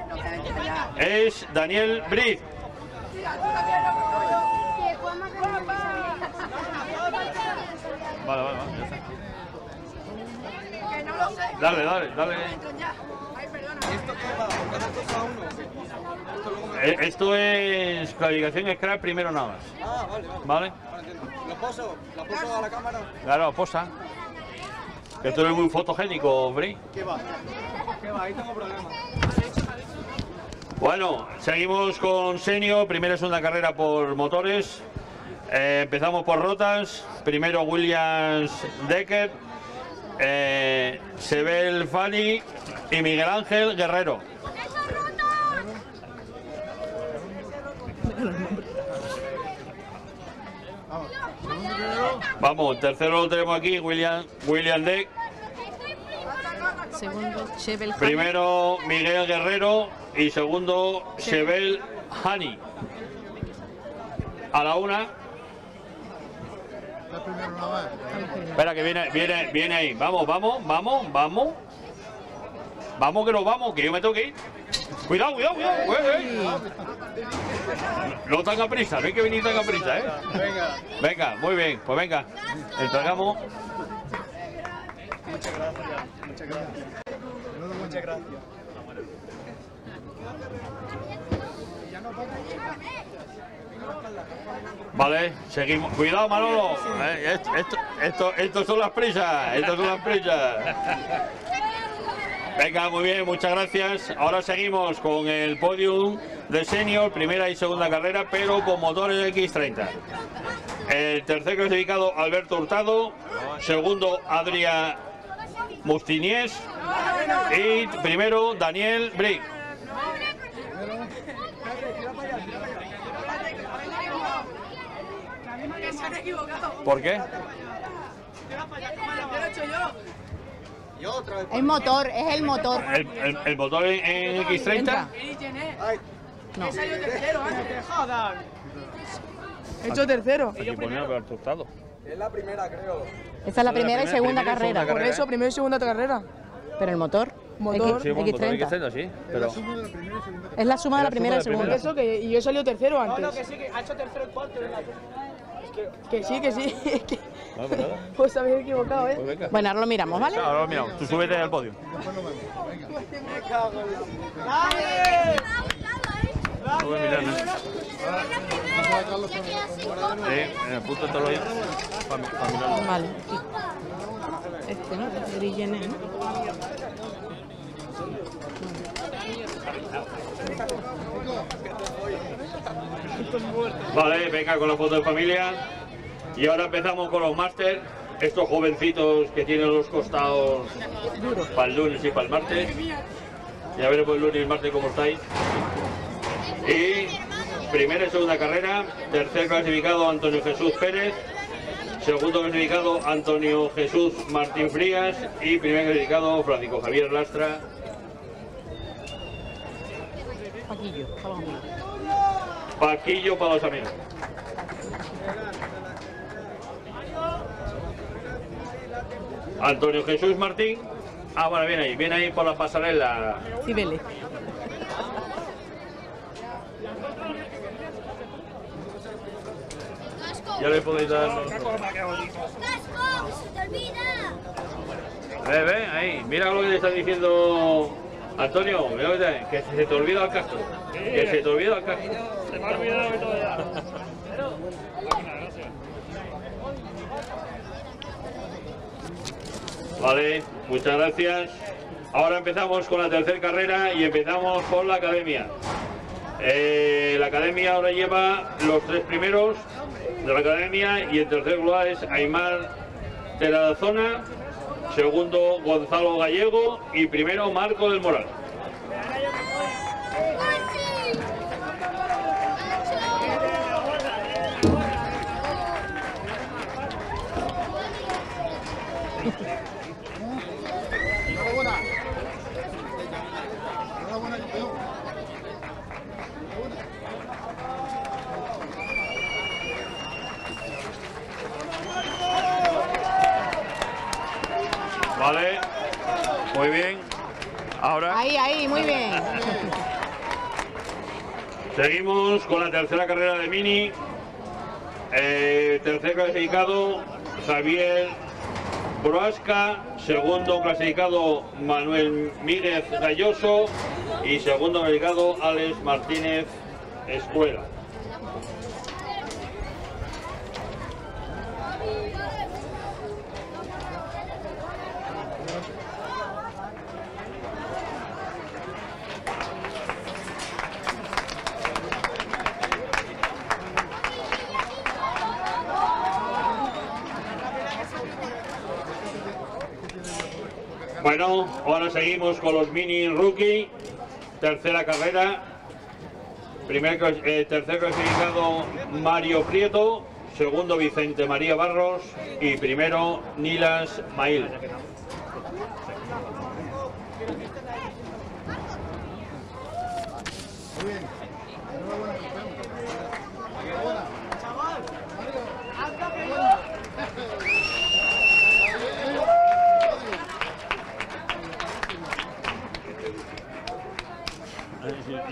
es Daniel Briz. Vale, vale, vale. Dale, dale, dale. Esto es clasificación scratch primero nada más. Ah, vale, vale. ¿Vale? ¿Lo poso? ¿La poso a la cámara? Claro, posa. Que tú eres muy fotogénico, Bri. ¿Qué va? ¿Qué va? Ahí tengo problemas. Bueno, seguimos con Senio, primera y segunda carrera por motores. Eh, empezamos por rotas. Primero Williams Decker, eh, Sebel Fani y Miguel Ángel Guerrero. Vamos, tercero lo tenemos aquí, William, William Deck. Segundo, Chebel Hani. Primero, Miguel Guerrero. Y segundo, Shebel Hani. A la una. Espera, que viene, viene, viene ahí. Vamos, vamos, vamos, vamos. Vamos que nos vamos, que yo me tengo que ir. Cuidado, cuidado, cuidado. No tan a prisa, no hay que venir tan a prisa, ¿eh? Venga. Venga, muy bien, pues venga. Entregamos. Muchas gracias. Muchas gracias. Muchas gracias. Vale, seguimos. Cuidado, Manolo. Eh, Esto, esto, esto, esto son las prisas. Esto son las prisas. Venga, muy bien, muchas gracias. Ahora seguimos con el podium de senior, primera y segunda carrera, pero con motores X30. El tercer clasificado, Alberto Hurtado. Segundo, Adria Mustinies. Y primero, Daniel Brick. ¿Por qué? El motor, es el motor. ¿El, el- el motor en, en X30? Entra. No. He salido tercero antes. He hecho tercero. Aquí ponía. Es la primera, creo. Esta es la primera y segunda carrera. Por eso, primera y segunda carrera. Pero el motor. Motor. Sí, bueno, motor X30. X30, sí. Pero... Es la suma de la primera y segunda. Por eso que y yo he salido tercero antes. No, no, que sí, que ha hecho tercero y cuarto. Que sí, que sí. [laughs] que- pues nada. Pues habéis equivocado, ¿eh? Pues. Bueno, ahora lo miramos, ¿vale? Ahora lo miramos. Tú súbete al podio. No voy a mirar, ¿no? Eh, apúntatelo ahí. Pa' mi- pa' mirarlo. Vale. Este, ¿no? Grillené, ¿no? Vale, venga con la foto de familia. Y ahora empezamos con los máster. Estos jovencitos que tienen los costados para el lunes y para el martes. Ya veremos el lunes y el martes cómo estáis. Y primera y segunda carrera. Tercer clasificado Antonio Jesús Pérez. Segundo clasificado Antonio Jesús Martín Frías. Y primer clasificado Francisco Javier Lastra. Paquillo. Paquillo para los amigos. Antonio Jesús Martín. Ah, bueno, viene ahí, viene ahí por la pasarela. Cibele. Ya le podéis dar. Ve, ve, ahí, mira lo que le está diciendo Antonio, mira lo que, se te olvida el casco. Que se te olvida el casco. Se me ha olvidado y todo ya. Vale, muchas gracias. Ahora empezamos con la tercera carrera y empezamos con la academia. Eh, la academia ahora lleva los tres primeros de la academia y en tercer lugar es Aymar Terazona, segundo Gonzalo Gallego y primero Marco del Moral. Vale, muy bien. Ahora Ahí, ahí, muy bien. seguimos con la tercera carrera de Mini. Eh, tercer clasificado Javier Broasca, segundo clasificado Manuel Míguez Galloso y segundo clasificado Alex Martínez Escuela. Seguimos con los mini rookie, tercera carrera. Primer, eh, tercer clasificado Mario Prieto, segundo Vicente María Barros y primero Nilas Mail.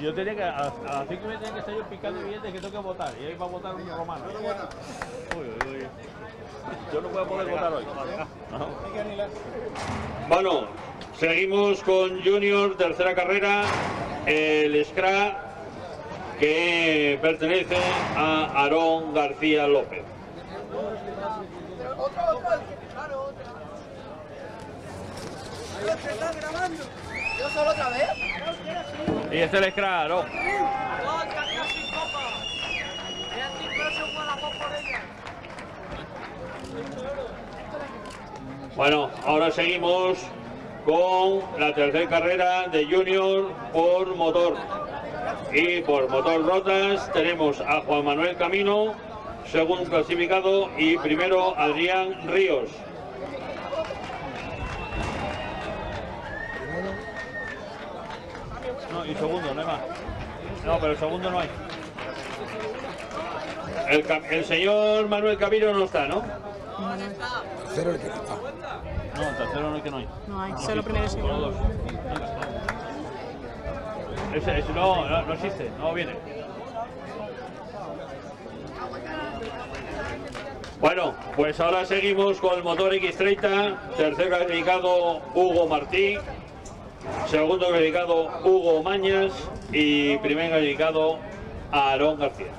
Yo tenía que, a, a las 5 me tenía que estar yo picando billetes que tengo que votar. Y ahí va a votar un romano. Uy, uy, uy. Yo no voy a poder votar hoy. No. Bueno, seguimos con Junior, tercera carrera. El SCRA que pertenece a Aarón García López. ¿Yo solo otra vez? Y este es Aarón. Bueno, ahora seguimos con la tercera carrera de Junior por motor. Y por motor rotas tenemos a Juan Manuel Camino, segundo clasificado, y primero Adrián Ríos. No, y segundo, no hay más. No, pero el segundo no hay. El, señor Manuel Camino no está, ¿no? Tercero el que no está. No, el tercero no es que no hay. No hay, No, solo primero y segundo. Ese, ese no, no, no existe, no viene. Bueno, pues ahora seguimos con el motor X30, tercer clasificado Hugo Martí, segundo clasificado Hugo Mañas y primer clasificado Aarón García.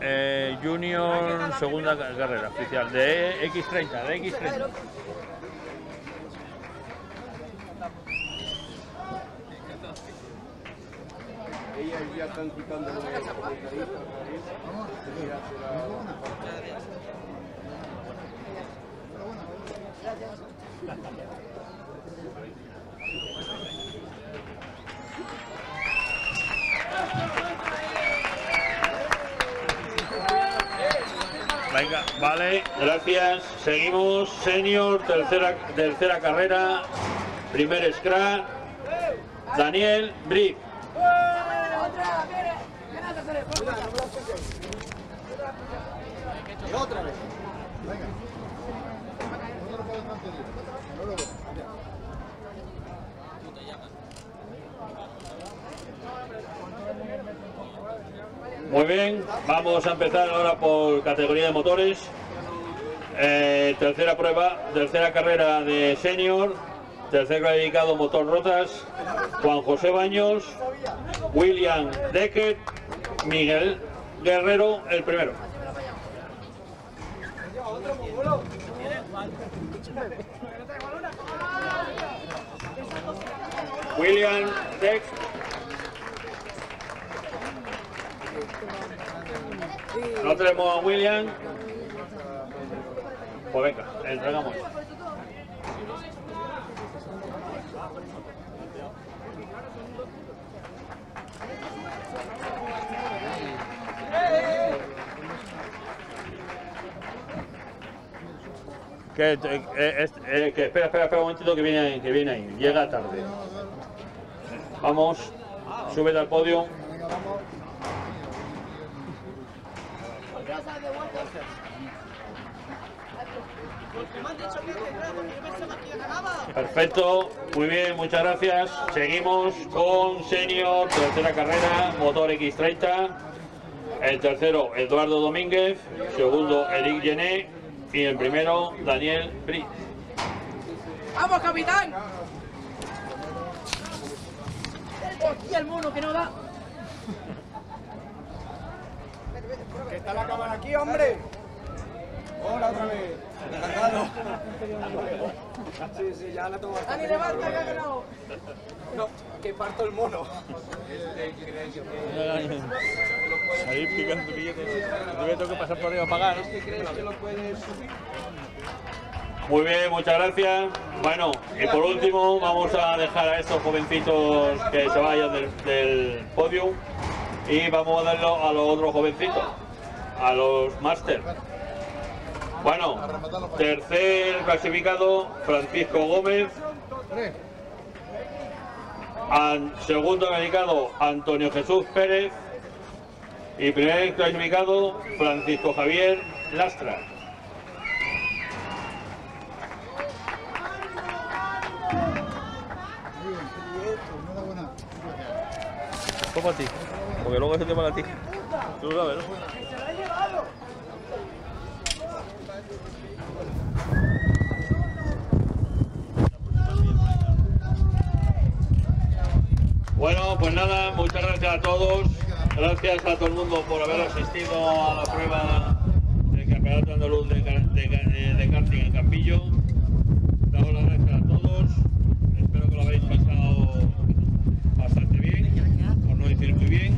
Eh, junior, segunda ca- carrera oficial, de X30, de X30. Ellas ya están quitando Venga, vale, gracias. Seguimos, senior, tercera, tercera carrera, primer scratch, Daniel Brick. Otra vez. Muy bien, vamos a empezar ahora por categoría de motores. Eh, tercera prueba, tercera carrera de senior, tercer clasificado motor rotas, Juan José Baños, William Decker, Miguel Guerrero, el primero. William Deck. No tenemos a William. Pues venga, entregamos. Que, eh, eh, que espera, espera, espera un momentito que viene, que viene ahí, llega tarde. Vamos, súbete al podio. Perfecto, muy bien, muchas gracias. Seguimos con Senior, tercera carrera, motor X30. El tercero, Eduardo Domínguez. Segundo, Eric Gené. Y el primero, Daniel Bri. ¡Vamos, capitán! ¡Hostia, el mono que no da! ¿Qué está la cámara aquí, hombre? Hola, otra vez. Sí, sí, ya la tomo bastante. ¡Dani, levanta, que ha ganado! No, que parto el mono. Salir picando billetes. Yo tengo que pasar por ahí a pagar. ¿Este crees que lo puedes? Muy bien, muchas gracias. Bueno, y por último vamos a dejar a estos jovencitos que se vayan del, del podio y vamos a darlo a los otros jovencitos, a los máster. Bueno, tercer clasificado, Francisco Gómez. An- segundo clasificado, Antonio Jesús Pérez. Y primer clasificado, Francisco Javier Lastra. Fue para ti. Porque luego ese tema para ti. Tú lo sabes, ¿no? Bueno, pues nada, muchas gracias a todos. Gracias a todo el mundo por haber asistido a la prueba del Campeonato Andaluz de, de, de karting en Campillo. Damos las gracias a todos. Espero que lo habéis pasado bastante bien, por no decir muy bien.